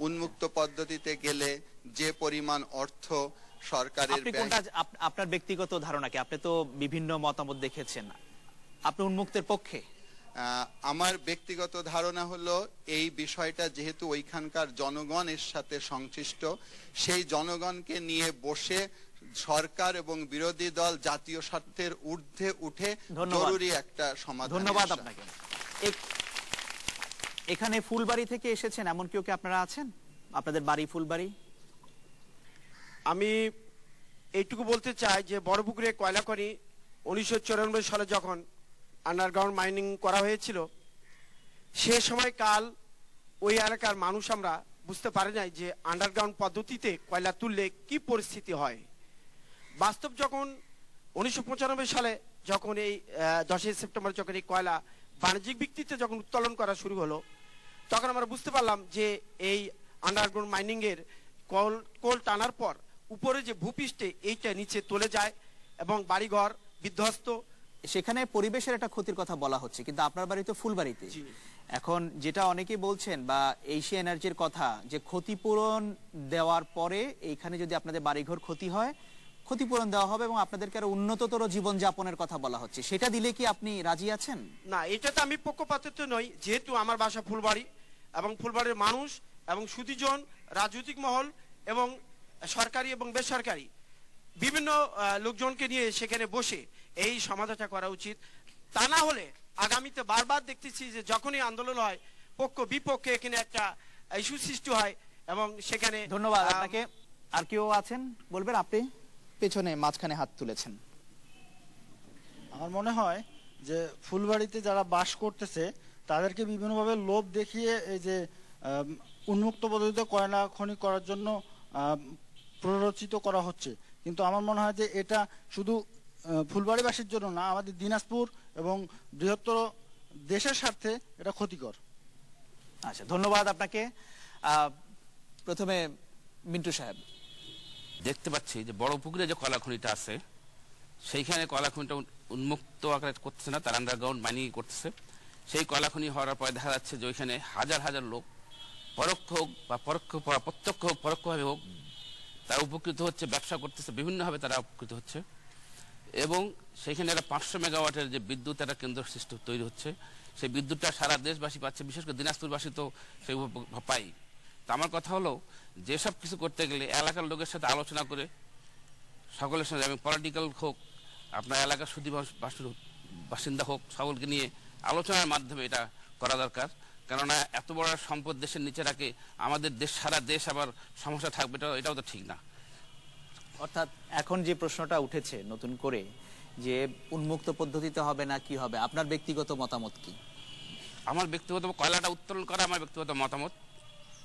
উন্মুক্ত পদ্ধতিতে গেলে যে পরিমাণ অর্থ সরকারের আপনার ব্যক্তিগত ধারণা কি? আপনি তো বিভিন্ন মতামত দেখেছেন। আপনি উন্মুক্তের পক্ষে? আমার ব্যক্তিগত ধারণা হলো এই বিষয়টা যেহেতু ওইখানকার জনগণের সাথে সংশ্লিষ্ট সেই জনগণকে নিয়ে বসে সরকার এবং বিরোধী দল জাতীয় স্বার্থের ঊর্ধ্বে উঠে। জরুরি একটা সমাধান ধন্যবাদ আপনাকে। এখানে ফুলবাড়ি থেকে এসেছেন এমন কেউ কি আপনারা আছেন? আপনাদের বাড়ি ফুলবাড়ি? আমি এইটুকু বলতে চাই যে বড়পুকুরে খনি উনিশশো চুরানব্বই সালে যখন আন্ডারগ্রাউন্ড মাইনিং করা হয়েছিল, সে সময় কাল ওই এলাকার মানুষ আমরা বুঝতে পারি নাই যে আন্ডারগ্রাউন্ড পদ্ধতিতে কয়লা তুললে কি পরিস্থিতি হয়। বাস্তব যখন উনিশশো পঁচানব্বই সালে যখন এই দশই সেপ্টেম্বর যখন এই কয়লা বাণিজ্যিক ভিত্তিতে যখন উত্তোলন করা শুরু হলো তখন আমরা বুঝতে পারলাম যে এই আন্ডারগ্রাউন্ড মাইনিং এর কল কোল টানার পর উপরে যে ভূপৃষ্ঠে এইটা নিচে চলে যায় এবং বাড়িঘর বিধ্বস্ত। সেখানে পরিবেশের একটা ক্ষতির কথা বলা হচ্ছে কিন্তু আপনার বাড়ি তো ফুলবাড়িতে। এখন যেটা অনেকেই বলছেন বা এশিয়া এনার্জির কথা যে ক্ষতিপূরণ দেওয়ার পরে এইখানে যদি আপনাদের বাড়িঘর ক্ষতি হয় ক্ষতিপূরণ দেওয়া হবে এবং আপনাদেরকে আরও উন্নততর জীবন যাপনের কথা বলা হচ্ছে। সেটা দিলে কি আপনি রাজি আছেন? না এটাতে আমি পক্ষপাতিত্ব নই। যেহেতু আমার বাসা ফুলবাড়ি এবং ফুলবাড়ির মানুষ এবং সুদীজন রাজনৈতিক মহল এবং সরকারি এবং বেসরকারি বিভিন্ন লোকজনকে নিয়ে সেখানে বসে এই সমাধানটা করা উচিত। তা না হলে আগামীতে বারবার দেখতেছি যে যখনই আন্দোলন হয় পক্ষ বিপক্ষে এখানে একটা ইস্যু সৃষ্টি হয় এবং সেখানে ধন্যবাদ আপনাকে। আর কেউ আছেন বলবেন আপনি? পেছনে মাঝখানে হাত তুলেছেন। আমার মনে হয় যে ফুলবাড়িতে যারা বাস করতেছে তাদেরকে বিভিন্নভাবে লোভ দেখিয়ে এই যে উন্মুক্ত পদ্ধতিতে কয়লা খনি করার জন্য প্ররোচিত করা হচ্ছে। কিন্তু আমার মনে হয় যে এটা শুধু ফুলবাড়িবাসীর জন্য না আমাদের দিনাজপুর এবং বৃহত্তর দেশের স্বার্থে এটা ক্ষতিকর। আচ্ছা ধন্যবাদ আপনাকে। প্রথমে মিন্টু সাহেব। দেখতে পাচ্ছি যে বড় পুকুরে যে কয়লা খনিটা আছে, সেইখানে কয়লা খনিটা উন- উন্মুক্ত আকারে করতেছে না, তার আন্ডারগ্রাউন্ড মাইনিং করতেছে। সেই কয়লা খনি হওয়ার পরে দেখা যাচ্ছে যে ওইখানে হাজার হাজার লোক, পরোক্ষ হোক বা পরোক্ষ প্রত্যক্ষ হোক, পরোক্ষভাবে হোক, তারা উপকৃত হচ্ছে, ব্যবসা করতেছে, বিভিন্নভাবে তারা উপকৃত হচ্ছে। এবং সেইখানে একটা পাঁচশো মেগাওয়াটের যে বিদ্যুৎ একটা কেন্দ্র সৃষ্টি তৈরি হচ্ছে। সেই বিদ্যুৎটা সারা দেশবাসী পাচ্ছে, বিশেষ করে দিনাজপুরবাসী তো সেই পাই তা আমার কথা হলো যেসব কিছু করতে গেলে এলাকার লোকের সাথে আলোচনা করে সকলের সাথে এবং পলিটিক্যাল হোক আপনার এলাকার সুদী বাসিন্দা হোক সকলকে নিয়ে আলোচনার মাধ্যমে এটা করা দরকার। কেননা এত বড় সম্পদ দেশের নিচে রাখে আমাদের দেশ সারা দেশ আবার সমস্যা থাকবে এটা এটাও তো ঠিক না। অর্থাৎ এখন যে প্রশ্নটা উঠেছে নতুন করে যে উন্মুক্ত পদ্ধতিতে হবে না কি হবে আপনার ব্যক্তিগত মতামত কি? আমার ব্যক্তিগত কয়লাটা উত্তোলন করা আমার ব্যক্তিগত মতামত।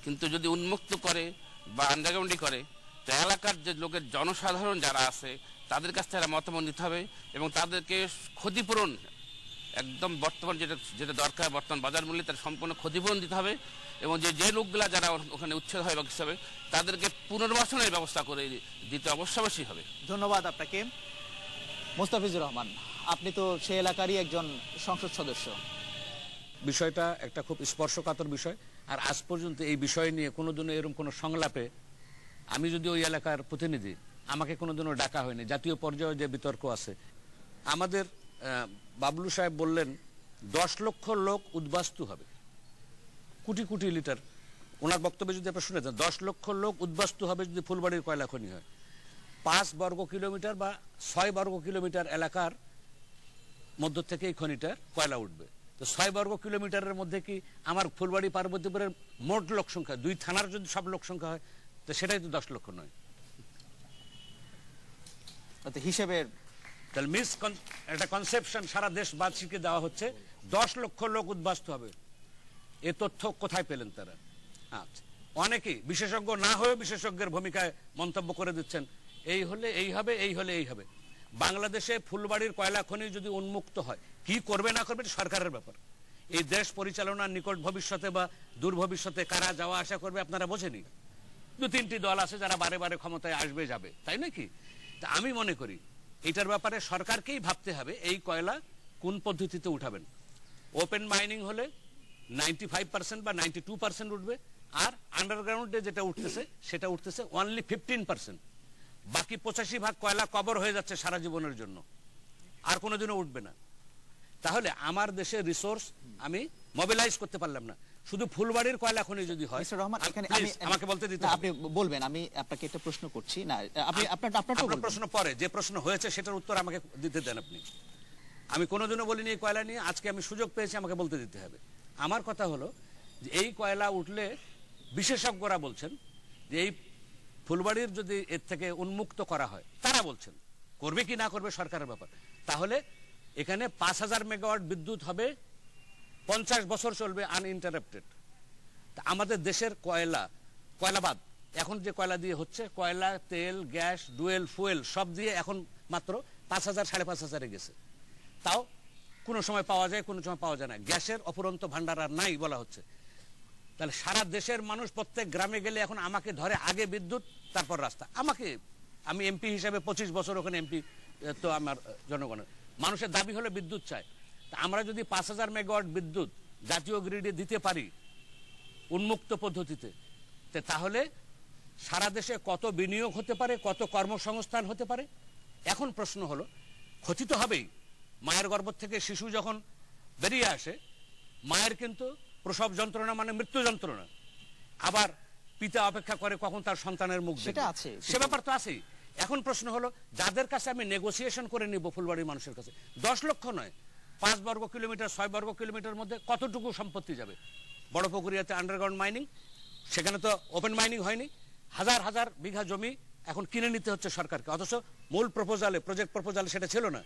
কিন্তু যদি উন্মুক্ত করে বা আন্ডারগ্রাউন্ডই করে তো এলাকার যে লোকের জনসাধারণ যারা আছে তাদের কাছ থেকে মতামত নিতে হবে এবং তাদেরকে ক্ষতিপূরণ একদম বর্তমান যেটা যেটা দরকার বর্তমান বাজার মূল্যে তার সম্পূর্ণ ক্ষতিপূরণ দিতে হবে এবং যে যে লোকগুলা যারা ওখানে উচ্ছেদ হয় বা কিছু হবে তাদেরকে পুনর্বাসনের ব্যবস্থা করে দিতে অবশ্য অবশ্যই হবে। ধন্যবাদ আপনাকে। মোস্তাফিজুর রহমান আপনি তো সে এলাকারই একজন সংসদ সদস্য। বিষয়টা একটা খুব স্পর্শকাতর বিষয়। আর আজ পর্যন্ত এই বিষয় নিয়ে কোনোদিনও এরকম কোনো সংলাপে আমি যদি ওই এলাকার প্রতিনিধি, আমাকে কোনোদিনও ডাকা হয়নি। জাতীয় পর্যায়ে যে বিতর্ক আছে। আমাদের বাবলু সাহেব বললেন, দশ লক্ষ লোক উদ্বাস্তু হবে। কোটি কোটি লিটার। ওনার বক্তব্যে যদি আপনার শুনেছেন দশ লক্ষ লোক উদ্বাস্তু হবে যদি ফুলবাড়ির কয়লা খনি হয়। পাঁচ বর্গ কিলোমিটার বা ছয় বর্গ কিলোমিটার এলাকার মধ্য থেকে এই খনিটার কয়লা উঠবে। তো ছয় বর্গ কিলোমিটারের মধ্যে কি আমার ফুলবাড়ি পার্বতীপুরের মোট লোক সংখ্যা দুই থানার যদি সব লোক সংখ্যা হয় তো সেটাই তো দশ লক্ষ নয়। হিসেবের তাহলে মিস একটা কনসেপশন সারা দেশবাসীকে দেওয়া হচ্ছে দশ লক্ষ লোক উদ্বাস্ত হবে। এ তথ্য কোথায় পেলেন তারা? আচ্ছা অনেকেই বিশেষজ্ঞ না হয়েও বিশেষজ্ঞের ভূমিকায় মন্তব্য করে দিচ্ছেন এই হলে এই হবে এই হলে এই হবে। বাংলাদেশে ফুলবাড়ির কয়লা খনি যদি উন্মুক্ত হয়, কি করবে না করবে সরকারের ব্যাপার। এই দেশ পরিচালনার নিকট ভবিষ্যতে বা দূর ভবিষ্যতে কারা যাওয়া আসা করবে আপনারা বোঝেনি দু তিনটি দল আছে যারা বারে বারে ক্ষমতায় আসবে, যাবে, তাই নাকি তা আমি মনে করি, এটার ব্যাপারে সরকারকেই ভাবতে হবে, এই কয়লা কোন পদ্ধতিতে উঠাবেন? ওপেন মাইনিং হলে নাইনটি ফাইভ পার্সেন্ট বা নাইনটি টু পার্সেন্ট উঠবে, আর আন্ডারগ্রাউন্ডে যেটা উঠতেছে, সেটা উঠতেছে অনলি ফিফটিন পার্সেন্ট বাকি পঁচাশি ভাগ কয়লা কবর হয়ে যাচ্ছে সারা জীবনের জন্য। আর কোনোদিনও উঠবে না। তাহলে আমার দেশের রিসোর্স আমি মোবিলাইজ করতে পারলাম না। শুধু ফুলবাড়ির কয়লা খনি যদি হয় মিস্টার রহমান এখানে আমি আমাকে বলতে দিতে আপনি বলবেন আমি আপনাকে একটা প্রশ্ন করছি। না আপনি আপনার আপনার প্রশ্ন পরে যে প্রশ্ন হয়েছে সেটার উত্তর আমাকে দিতে দেন আপনি। আমি কোনোদিনও বলিনি এই কয়লা নিয়ে আজকে আমি সুযোগ পেয়েছি আমাকে বলতে দিতে হবে। আমার কথা হলো যে এই কয়লা উঠলে বিশেষজ্ঞরা বলছেন যে এই ফুলবাড়ির যদি এর থেকে উন্মুক্ত করা হয়, তারা বলছেন, করবে কি না করবে সরকারের ব্যাপার। তাহলে এখানে পাঁচ হাজার মেগাওয়াট বিদ্যুৎ হবে, পঞ্চাশ বছর চলবে আনইন্টারাপ্টেড আমাদের দেশের কয়লা কয়লাবাদ এখন যে কয়লা দিয়ে হচ্ছে, কয়লা, তেল, গ্যাস, ডুয়েল, ফুয়েল, সব দিয়ে এখন মাত্র পাঁচ হাজার, সাড়ে পাঁচ হাজারে গেছে। তাও কোনো সময় পাওয়া যায়, কোনো সময় পাওয়া যায় না। গ্যাসের অপরন্ত ভান্ডার আর নাই বলা হচ্ছে। তাহলে সারা দেশের মানুষ প্রত্যেক গ্রামে গেলে এখন আমাকে ধরে আগে বিদ্যুৎ, তারপর রাস্তা। আমাকে, আমি এমপি হিসাবে পঁচিশ বছর ওখানে এমপি তো আমার জনগণের। মানুষের দাবি হলে বিদ্যুৎ চায় তা আমরা যদি পাঁচ হাজার মেগাওয়াট বিদ্যুৎ জাতীয় গ্রিডে দিতে পারি উন্মুক্ত পদ্ধতিতে তাহলে সারা দেশে কত বিনিয়োগ হতে পারে, কত কর্মসংস্থান হতে পারে? এখন প্রশ্ন হলো, ক্ষতি তো হবেই। মায়ের গর্ভ থেকে শিশু যখন বেরিয়ে আসে, মায়ের কিন্তু প্রসব যন্ত্রণা মানে মৃত্যু যন্ত্রণা। আবার পিতা অপেক্ষা করে কখন তার সন্তানের মুখ সেটা আছে। সে ব্যাপার তো আছেই। এখন প্রশ্ন হলো যাদের কাছে আমি নেগোসিয়েশন করে নিব ফুলবাড়ির মানুষের কাছে দশ লক্ষ নয় পাঁচ বর্গ কিলোমিটার ছয় বর্গ কিলোমিটার মধ্যে কতটুকু সম্পত্তি যাবে? বড় পুকুরিয়াতে আন্ডারগ্রাউন্ড মাইনিং সেখানে তো ওপেন মাইনিং হয়নি হাজার হাজার বিঘা জমি এখন কিনে নিতে হচ্ছে সরকারকে। অথচ মূল প্রপোজালে প্রজেক্ট প্রপোজালে সেটা ছিল না।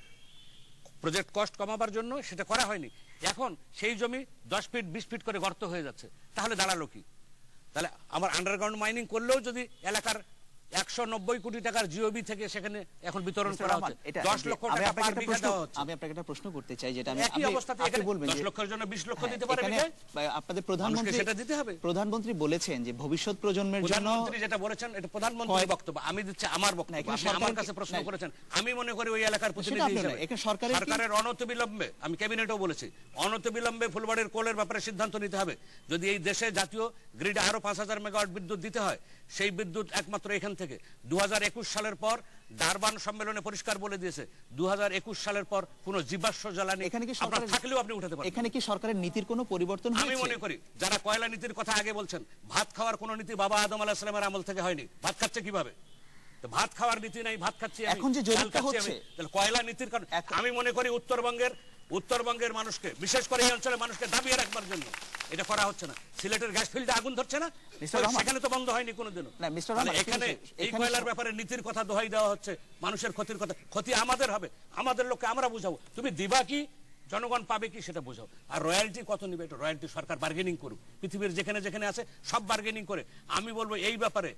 প্রজেক্ট কস্ট কমাবার জন্য সেটা করা হয়নি। এখন সেই জমি দশ ফিট বিশ ফিট করে গর্ত হয়ে যাচ্ছে। তাহলে দাঁড়াল কি? তাহলে আমার আন্ডারগ্রাউন্ড মাইনিং করলেও যদি এলাকার একশো নব্বই কোটি টাকার জিওবি থেকে সেখানে এখন বিতরণ করা হচ্ছে। দশ লক্ষ টাকা পার বিঘা দেওয়া হচ্ছে। আমি আপনাকে একটা প্রশ্ন করতে চাই যেটা আমি একই অবস্থাতে এখানে বলবেন দশ লক্ষের জন্য বিশ লক্ষ হ্যাঁ, দিতে পারে আপনাদের প্রধানমন্ত্রী সেটা দিতে হবে? প্রধানমন্ত্রী বলেছেন যে ভবিষ্যৎ প্রজন্মের জন্য প্রধানমন্ত্রী যেটা বলেছেন এটা প্রধানমন্ত্রীর বক্তব্য। আমি দিচ্ছি আমার বক্তব্য। আপনি আমার কাছে প্রশ্ন করেছেন। আমি মনে করি ওই এলাকার প্রতিনিধি হিসেবে। সরকারের সরকারের অনতিবিলম্বে আমি ক্যাবিনেটও বলেছি অনতিবিলম্বে ফুলবাড়ির কোলের ব্যাপারে সিদ্ধান্ত নিতে হবে। যদি এই দেশে জাতীয় গ্রিডে আরও পাঁচ হাজার মেগাওয়াট বিদ্যুৎ দিতে হয় সেই বিদ্যুৎ একমাত্র এখান থেকে। দু সালের পর ডারবান সম্মেলনে পরিষ্কার বলে দিয়েছে দু সালের পর কোন জীবাশ্ম জ্বালানি এখানে কি সরকারের- থাকলেও আপনি উঠাতে পারবেন। এখানে কি সরকারের নীতির কোনো পরিবর্তন আমি মনে করি যারা কয়লা নীতির কথা আগে বলছেন ভাত খাওয়ার কোন নীতি বাবা আদম আলাহিসামের আমল থেকে হয়নি। ভাত খাচ্ছে কীভাবে? ভাত খাওয়ার নীতি নাই ভাত খাচ্ছি এখন যে জরিপটা। হচ্ছে- তাহলে কয়লা নীতির কারণ আমি মনে করি উত্তরবঙ্গের উত্তরবঙ্গের মানুষকে বিশেষ করে এই অঞ্চলের মানুষকে দাবিয়ে রাখবার জন্য। এটা করা হচ্ছে না। সিলেটের গ্যাস ফিল্ডে আগুন ধরছে না? সেখানে তো বন্ধ হয়নি কোনোদিনও। এখানে এই কয়লার ব্যাপারে নীতির কথা দোহাই দেওয়া হচ্ছে মানুষের ক্ষতির কথা। ক্ষতি আমাদের হবে আমাদের লোককে আমরা বুঝাবো। তুমি দিবা কি জনগণ পাবে কি সেটা বোঝাও। আর রয়্যালটি কত নিবে এটা? রয়্যালটি সরকার বার্গেনিং করুক। পৃথিবীর যেখানে যেখানে আছে সব বার্গেনিং করে। আমি বলব এই ব্যাপারে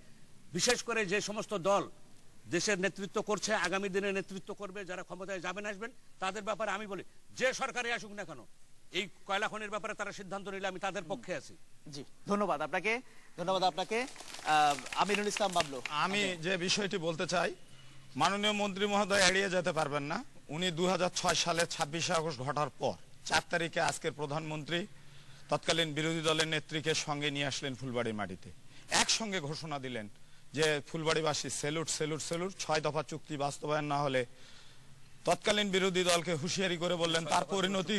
বিশেষ করে যে সমস্ত দল দেশের নেতৃত্ব করছে আগামী দিনে নেতৃত্ব করবে যারা ক্ষমতায় যাবেন আসবেন তাদের ব্যাপারে আমি বলি যে সরকারে আসুক না কেন এই কয়লা খনির ব্যাপারে তারা সিদ্ধান্ত নিলে আমি তাদের পক্ষে আছি। জি ধন্যবাদ আপনাকে ধন্যবাদ আপনাকে। আহ, আমিনুল ইসলাম বাবলু। আমি যে বিষয়টি বলতে চাই মাননীয় মন্ত্রী মহোদয় এড়িয়ে যেতে পারবেন না। উনি দু সালের ছাব্বিশে আগস্ট ঘটার পর চার তারিখে আজকের প্রধানমন্ত্রী তৎকালীন বিরোধী দলের নেত্রীকে সঙ্গে নিয়ে আসলেন ফুলবাড়ির মাটিতে। একসঙ্গে ঘোষণা দিলেন যে ফুলবাড়িবাসী সেলুট সেলুট সেলুট ছয় দফা চুক্তি বাস্তবায়ন না হলে তৎকালীন বিরোধী দলকে হুঁশিয়ারি করে বললেন তার পরিণতি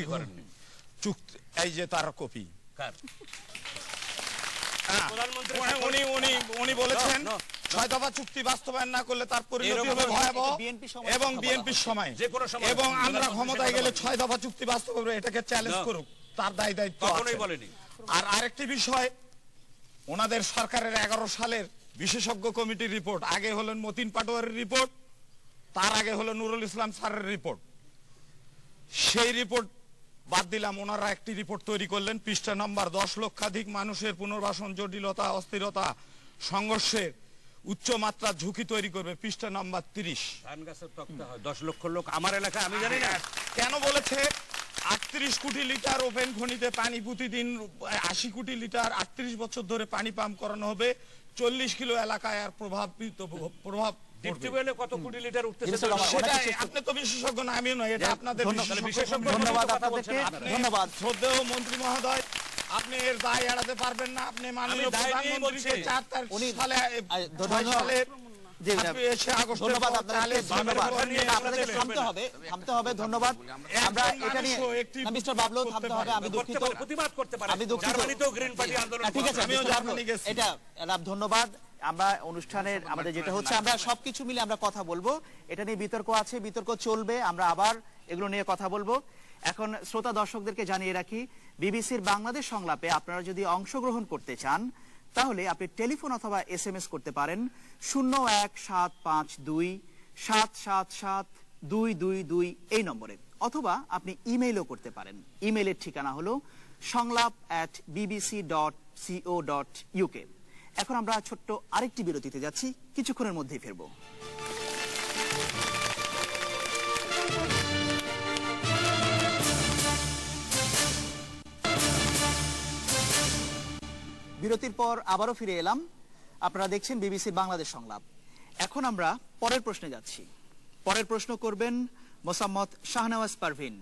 চুক্তি এই যে তার কপি। উনি উনি উনি বলেছেন ছয় দফা চুক্তি বাস্তবায়ন না করলে তার পরিণতি হবে ভয়াবহ এবং বিএনপির সময়। এবং আমরা ক্ষমতায় গেলে ছয় দফা চুক্তি বাস্তব করবে এটাকে চ্যালেঞ্জ করুক তার দায় দায়িত্ব বলেনি। আর আরেকটি বিষয় ওনাদের সরকারের এগারো সালের বিশেষজ্ঞ কমিটির রিপোর্ট আগে হলেন মতিন পাটোয়ারির রিপোর্ট তার আগে হলো নুরুল ইসলাম স্যারের রিপোর্ট। সেই রিপোর্ট বাদ দিলাম ওনারা একটি রিপোর্ট তৈরি করলেন পৃষ্ঠা নম্বর দশ লক্ষাধিক মানুষের পুনর্বাসন জটিলতা অস্থিরতা সংঘর্ষের উচ্চ মাত্রার ঝুঁকি তৈরি করবে পৃষ্ঠা নম্বর তিরিশ। ধান গাছের তক্তা হয় দশ লক্ষ লোক আমার এলাকায় আমি জানি না। কেন বলেছে? আটত্রিশ কোটি লিটার ওপেন খনিতে পানি প্রতিদিন আশি কোটি লিটার আটত্রিশ বছর ধরে পানি পাম্প করানো হবে। চল্লিশ কিলো এলাকায় আর প্রভাব প্রভাব ডিপ পড়বে। টিউবওয়েলে কত কোটি লিটার উঠতেছে জিনিসটা আমার- সেটাই, অনেক কিছু- আপনি তো বিশেষজ্ঞ না আমিও নয় এটা আপনাদের ধন্যবাদ। বিশেষজ্ঞ। ধন্যবাদ আপনাদেরকে শ্রদ্ধেয় মন্ত্রী মহোদয় আপনি এর দায় এড়াতে পারবেন না আপনি মাননীয় প্রধানমন্ত্রীকে চার তারিখ। সালে আগস্টের ধন্যবাদ আপনাদেরকে, থামতে হবে থামতে হবে আমরা এটা নিয়ে মিস্টার বাবলু থামতে হবে আমি দুঃখিত। প্রতিবাদ করতে পারে। আমি দুঃখিত। গ্রিন পার্টি আন্দোলন ঠিক আছে আমিও মিস্টার জার্মানি বাবলু, গেছি। এটা ধন্যবাদ। আমরা অনুষ্ঠানের আমাদের যেটা হচ্ছে আমরা সবকিছু মিলে আমরা কথা বলব। এটা নিয়ে বিতর্ক আছে বিতর্ক চলবে আমরা আবার এগুলো নিয়ে কথা বলব। এখন শ্রোতা দর্শকদেরকে জানিয়ে রাখি বিবিসির বাংলাদেশ সংলাপে আপনারা যদি অংশগ্রহণ করতে চান তাহলে আপনি টেলিফোন অথবা এস করতে পারেন শূন্য এক সাত পাঁচ দুই, সাত সাত সাত দুই দুই দুই এই নম্বরে। অথবা আপনি ইমেইলও করতে পারেন। ইমেইলের ঠিকানা হলো সংলাপ at BBC dot C O dot UK এখন আমরা ছোট্ট আরেকটি বিরতিতে যাচ্ছি। কিছুক্ষণের মধ্যেই ফিরবো। বিরতির পর আবারও ফিরে এলাম। আপনারা দেখছেন বিবিসি বাংলাদেশ সংলাপ। এখন আমরা পরের প্রশ্নে যাচ্ছি। পরের প্রশ্ন করবেন মোসাম্মদ শাহনওয়াজ পারভিন।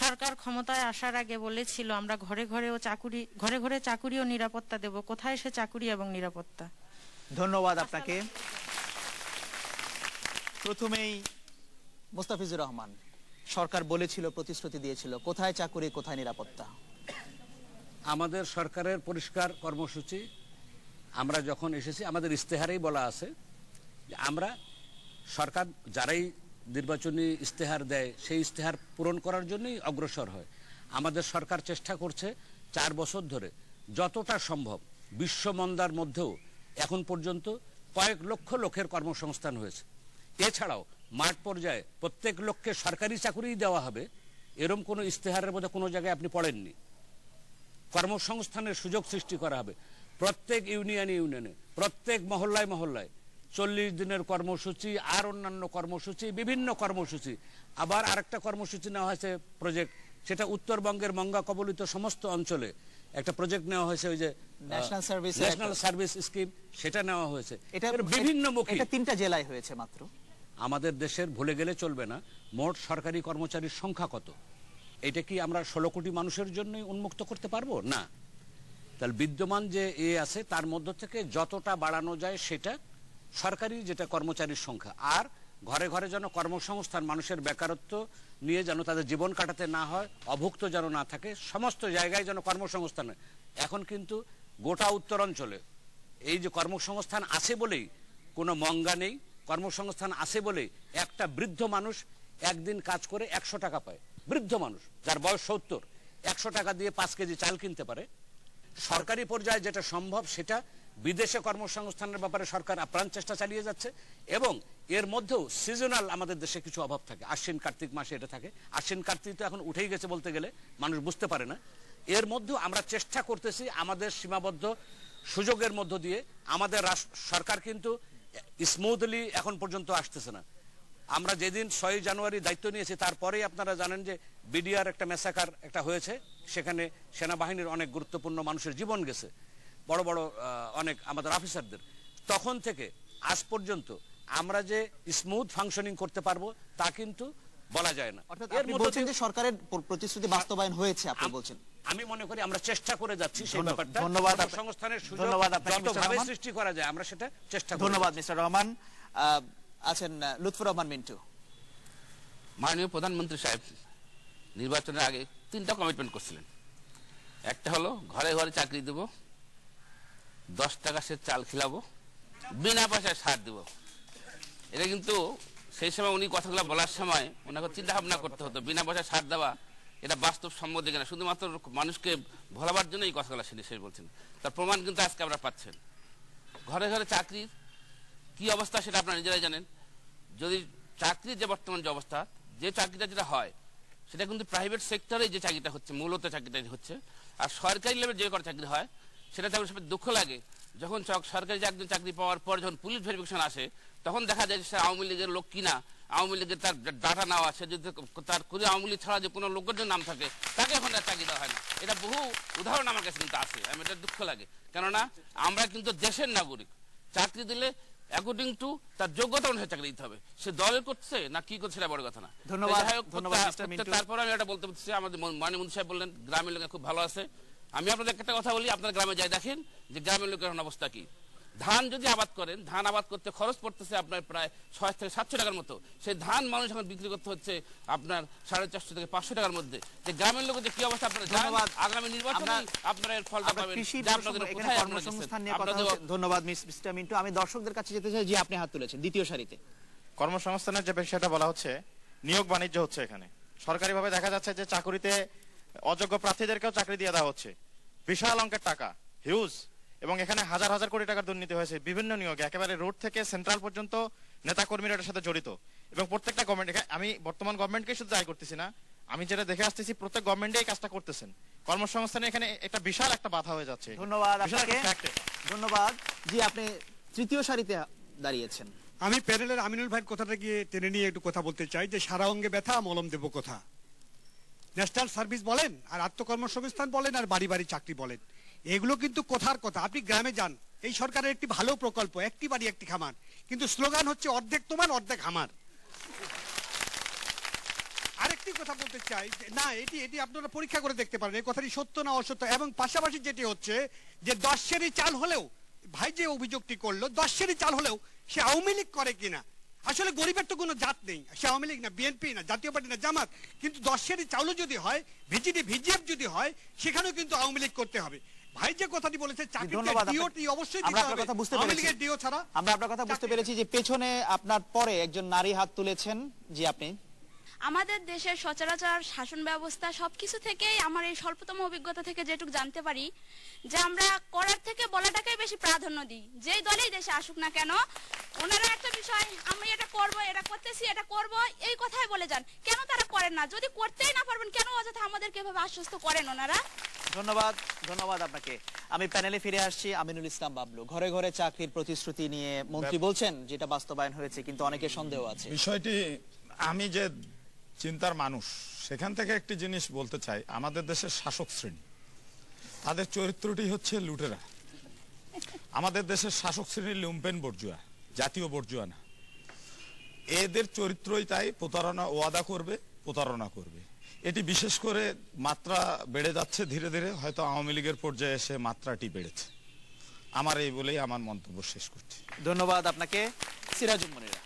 সরকার ক্ষমতায় আসার আগে বলেছিল আমরা ঘরে ঘরেও চাকুরি ঘরে ঘরে চাকুরি ও নিরাপত্তা দেব। কোথায় সে চাকুরি এবং নিরাপত্তা? ধন্যবাদ আপনাকে। প্রথমেই মোস্তাফিজুর রহমান। সরকার বলেছিল প্রতিশ্রুতি দিয়েছিল কোথায় চাকুরি কোথায় নিরাপত্তা? আমাদের সরকারের পরিষ্কার কর্মসূচি, আমরা যখন এসেছি, আমাদের ইস্তেহারেই বলা আছে যে আমরা সরকার যারাই নির্বাচনী ইস্তেহার দেয়, সেই ইস্তেহার পূরণ করার জন্যই অগ্রসর হয়। আমাদের সরকার চেষ্টা করছে চার বছর ধরে যতটা সম্ভব বিশ্বমন্দার মধ্যেও এখন পর্যন্ত কয়েক লক্ষ লোকের কর্মসংস্থান হয়েছে। এছাড়াও মাঠ পর্যায়ে প্রত্যেক লোককে সরকারি চাকরি দেওয়া হবে, এরম কোনো ইস্তেহারের মধ্যে কোনো জায়গায় আপনি পড়েননি। কর্মসংস্থানের সুযোগ সৃষ্টি করা হবে। প্রত্যেক ইউনিয়নে ইউনিয়নে প্রত্যেক মহল্লায় মহল্লায় চল্লিশ দিনের কর্মসূচি আর অন্যান্য কর্মসূচি বিভিন্ন কর্মসূচি। আবার আরেকটা কর্মসূচি নেওয়া হয়েছে প্রজেক্ট সেটা উত্তরবঙ্গের মঙ্গা কবলিত সমস্ত অঞ্চলে একটা প্রজেক্ট নেওয়া হয়েছে ওই যে national service national service scheme সেটা নেওয়া হয়েছে। এটা বিভিন্ন মুখী। এটা তিনটা জেলায় হয়েছে মাত্র। আমাদের দেশের ভুলে গেলে চলবে না। মোট সরকারি কর্মচারীর সংখ্যা কত? এটা কি আমরা ষোলো কোটি মানুষের জন্যই উন্মুক্ত করতে পারব? না। তাহলে বিদ্যমান যে এ আছে, তার মধ্য থেকে যতটা বাড়ানো যায় সেটা সরকারি যেটা কর্মচারীর সংখ্যা। আর ঘরে ঘরে যেন কর্মসংস্থান, মানুষের বেকারত্ব নিয়ে যেন তাদের জীবন কাটাতে না হয়, অভুক্ত যেন না থাকে, সমস্ত জায়গায় যেন কর্মসংস্থান এখন কিন্তু গোটা উত্তরাঞ্চলে এই যে কর্মসংস্থান আছে বলেই কোনো মঙ্গা নেই, কর্মসংস্থান আছে বলেই একটা বৃদ্ধ মানুষ একদিন কাজ করে একশো টাকা পায়। বৃদ্ধ মানুষ, যার বয়স সত্তর, একশো টাকা দিয়ে পাঁচ কেজি চাল কিনতে পারে। সরকারি পর্যায়ে যেটা সম্ভব সেটা বিদেশে কর্মসংস্থানের ব্যাপারে সরকার আপ্রাণ চেষ্টা চালিয়ে যাচ্ছে এবং এর মধ্যেও সিজনাল আমাদের দেশে কিছু অভাব থাকে। আশ্বিন কার্তিক মাসে এটা থাকে। আশ্বিন কার্তিক তো এখন উঠেই গেছে বলতে গেলে, মানুষ বুঝতে পারে না। এর মধ্যেও আমরা চেষ্টা করতেছি আমাদের সীমাবদ্ধ সুযোগের মধ্য দিয়ে। আমাদের সরকার কিন্তু স্মুথলি এখন পর্যন্ত আসতেছে না। আমরা যেদিন ছয় জানুয়ারি দায়িত্ব নিয়েছি তারপরেই আপনারা জানেন যে বিডিআর একটা মেসাকার একটা হয়েছে সেখানে সেনাবাহিনীর অনেক গুরুত্বপূর্ণ মানুষের জীবন গেছে বড় বড় অনেক আমাদের অফিসারদের তখন থেকে আজ পর্যন্ত আমরা যে স্মুথ ফাংশনিং করতে পারব তা কিন্তু বলা যায় না। এর বলছেন যে সরকারের প্রতিশ্রুতি বাস্তবায়ন হয়েছে আপনি বলছেন। আমি মনে করি আমরা চেষ্টা করে যাচ্ছি সেই ব্যাপারটা। ধন্যবাদ সংস্থানের সুযোগ যতভাবে সৃষ্টি করা যায় আমরা সেটা চেষ্টা ধন্যবাদ মিস্টার রহমান। আহ, আছেন লুৎফুর রহমান মিন্টু। মাননীয় প্রধানমন্ত্রী সাহেব, নির্বাচনের আগে তিনটা কমিটমেন্ট করছিলেন। একটা হলো, ঘরে ঘরে চাকরি দেব, দশ টাকা সে চাল খিলাবো, বিনা পয়সায় সার দেব। এটা কিন্তু সেই সময় উনি কথাগুলো বলার সময় ওনাকে চিন্তা ভাবনা করতে হতো, বিনা পয়সায় সার দেওয়া এটা বাস্তব সম্মত কিনা। শুধুমাত্র মানুষকে ভোলাবার জন্য এই কথাগুলো শেষ বলছেন। তার প্রমাণ কিন্তু আজকে আমরা পাচ্ছেন। ঘরে ঘরে চাকরির কি অবস্থা সেটা আপনারা নিজেরাই জানেন। যদি চাকরির যে বর্তমান যে অবস্থা, যে চাকরিটা যেটা হয়, সেটা কিন্তু প্রাইভেট সেক্টরে যে চাকরিটা হচ্ছে, মূলত চাকরিটা হচ্ছে। আর সরকারি লেভেল যে করে চাকরি হয়, সেটা তাদের সব দুঃখ লাগে। যখন সরকারি যে একজন চাকরি পাওয়ার পর যখন পুলিশ ভেরিফিকেশন আসে, তখন দেখা যায় যে সে আওয়ামী লীগের লোক কিনা, আওয়ামী লীগের তার ডাটা নেওয়া আছে যদি তার কোনো আওয়ামী লীগ ছাড়া যে কোনো লোকের নাম থাকে, তাকে এখন আর চাকরি দেওয়া হয় না। এটা বহু উদাহরণ আমার কাছে কিন্তু আছে, আমি এটা দুঃখ লাগে। কেননা, আমরা কিন্তু দেশের নাগরিক। চাকরি দিলে অ্যাকর্ডিং টু তার যোগ্যতা অনুসারে চাকরি দিতে হবে। সে দলের করছে না কি করছে সেটা বড় কথা না। ধন্যবাদ। তারপর আমি একটা বলতে চাচ্ছি আমাদের মাননীয় মন্ত্রী সাহেব বললেন গ্রামের লোক খুব ভালো আছে। আমি আপনাদের একটা কথা বলি আপনার গ্রামে যাই দেখেন যে গ্রামের লোকের অবস্থা কি। ধান যদি আবাদ করেন ধান আবাদ করতে খরচ পড়তেছে আপনার প্রায় ছয় থেকে সাতশো টাকার মতো। সেই ধান মানুষ এখন বিক্রি করতে হচ্ছে আপনার সাড়ে চারশো থেকে পাঁচশো টাকার মধ্যে। যে গ্রামের লোকের কি অবস্থা আপনারা ধন্যবাদ। আগামী নির্বাচনে আপনারা এর ফলটা পাবেন। ধন্যবাদ মিস্টার মিন্টু। আমি দর্শকদের কাছে যেতে চাই যে আপনি হাত তুলেছেন দ্বিতীয় সারিতে। কর্মসংস্থানের যে বিষয়টা বলা হচ্ছে নিয়োগ বাণিজ্য হচ্ছে এখানে। সরকারিভাবে দেখা যাচ্ছে যে চাকুরিতে অযোগ্য প্রার্থীদেরকেও চাকরি দিয়ে দেওয়া হচ্ছে। বিশাল অঙ্কের টাকা হিউজ। এবং এখানে হাজার হাজার কোটি টাকার দুর্নীতি হয়েছে। বিভিন্ন নিয়োগে একেবারে রোড থেকে সেন্ট্রাল পর্যন্ত নেতা কর্মীরা এটার সাথে জড়িত। এবং প্রত্যেকটা গভর্নমেন্ট আমি বর্তমান গভর্নমেন্টকে শুধু দায়ী করতেছি না আমি যেটা দেখে আসতেছি প্রত্যেক গভর্নমেন্টে এই কাজটা করতেছেন। কর্মসংস্থানে এখানে একটা বিশাল একটা বাধা হয়ে যাচ্ছে। ধন্যবাদ আপনাকে। ধন্যবাদ। জি আপনি তৃতীয় সারিতে দাঁড়িয়েছেন। আমি প্যানেলের আমিনুল ভাইয়ের কথাটা গিয়ে টেনে নিয়ে একটু কথা বলতে চাই যে সারা অঙ্গে ব্যথা মলম দেব কথা। ন্যাশনাল সার্ভিস বলেন আর আত্মকর্মসংস্থান বলেন আর বাড়ি বাড়ি চাকরি বলেন। এগুলো কিন্তু কথার কথা। আপনি গ্রামে যান, এই সরকারের একটি ভালো প্রকল্প, একটি বাড়ি, একটি খামার। কিন্তু স্লোগান হচ্ছে, অর্ধেক তোমার, অর্ধেক আমার। আরেকটি কথা বলতে চাই না, এটি এটি আপনারা পরীক্ষা করে দেখতে পারেন, এই কথাটি সত্য না অসত্য, এবং পাশাপাশি যেটি হচ্ছে, যে দশ সেরি চাল হলেও, ভাই যে অভিযোগটি করল, দশ সেরি চাল হলেও সে আওয়ামী লীগ করে কিনা? আসলে গরিবের তো কোনো জাত নেই, সে আওয়ামী লীগ না, বিএনপি না, জাতীয় পার্টি না, জামাত। কিন্তু দশ সেরি চাউলও যদি হয়, ভিজিডি, ভিজিএফ যদি হয়, সেখানেও কিন্তু আওয়ামী লীগ করতে হবে। ভাই যে কথাটি বলেছে অবশ্যই আমরা কথা বুঝতে পেরেছি। ডিও ছাড়া আমরা আপনার কথা বুঝতে পেরেছি যে পেছনে আপনার পরে একজন নারী হাত তুলেছেন। জি আপনি। আমাদের দেশের সচরাচর শাসন ব্যবস্থা সবকিছু থেকেই আমার এই স্বল্পতম অভিজ্ঞতা থেকে যেটুকু জানতে পারি যে আমরা করার থেকে বলাটাকেই বেশি প্রাধান্য দিই। যেই দলেই দেশে আসুক না কেন ওনারা একটা বিষয় আমি এটা করব এটা করতেছি এটা করব এই কথাই বলে যান। কেন তারা করেন না? যদি করতেই না পারবেন কেন অযথা আমাদেরকে এভাবে আশ্বস্ত করেন ওনারা? ধন্যবাদ ধন্যবাদ আপনাকে। আমি প্যানেলে ফিরে আসছি আমিনুল ইসলাম বাবলু। ঘরে ঘরে চাকরির প্রতিশ্রুতি নিয়ে মন্ত্রী বলছেন যেটা বাস্তবায়ন হয়েছে কিন্তু অনেকে সন্দেহ আছে। বিষয়টি আমি যে চিন্তার মানুষ সেখান থেকে একটি জিনিস বলতে চাই। আমাদের দেশের শাসক শ্রেণি তাদের চরিত্রটি হচ্ছে লুটেরা। আমাদের দেশের শাসক শ্রেণির লুম্পেন বর্জুয়া জাতীয় বর্জুয়া না। এদের চরিত্রই তাই প্রতারণা ওয়াদা করবে প্রতারণা করবে। এটি বিশেষ করে মাত্রা বেড়ে যাচ্ছে ধীরে ধীরে হয়তো আওয়ামী লীগের পর্যায়ে এসে মাত্রাটি বেড়েছে। আমার এই বলেই আমার মন্তব্য শেষ করছি। ধন্যবাদ আপনাকে। সিরাজুল মনিরা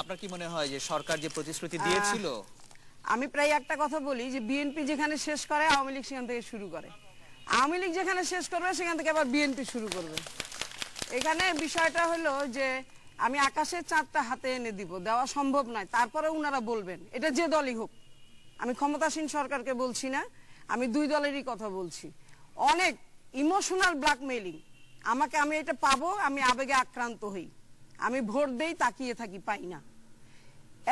আপনার কি মনে হয় যে সরকার যে প্রতিশ্রুতি দিয়েছিল? আমি প্রায় একটা কথা বলি যে বিএনপি যেখানে শেষ করে আওয়ামী লীগ সেখান থেকে শুরু করে। আওয়ামী লীগ যেখানে শেষ করবে সেখান থেকে আবার বিএনপি শুরু করবে। এখানে বিষয়টা হলো যে আমি আকাশের চাঁদটা হাতে এনে দিব দেওয়া সম্ভব নয়। তারপরে উনারা বলবেন এটা যে দলই হোক। আমি ক্ষমতাসীন সরকারকে বলছি না আমি দুই দলেরই কথা বলছি। অনেক ইমোশনাল ব্ল্যাকমেইলিং আমাকে আমি এটা পাবো আমি আবেগে আক্রান্ত হই। আমি ভোট দেই তাকিয়ে থাকি পাই না।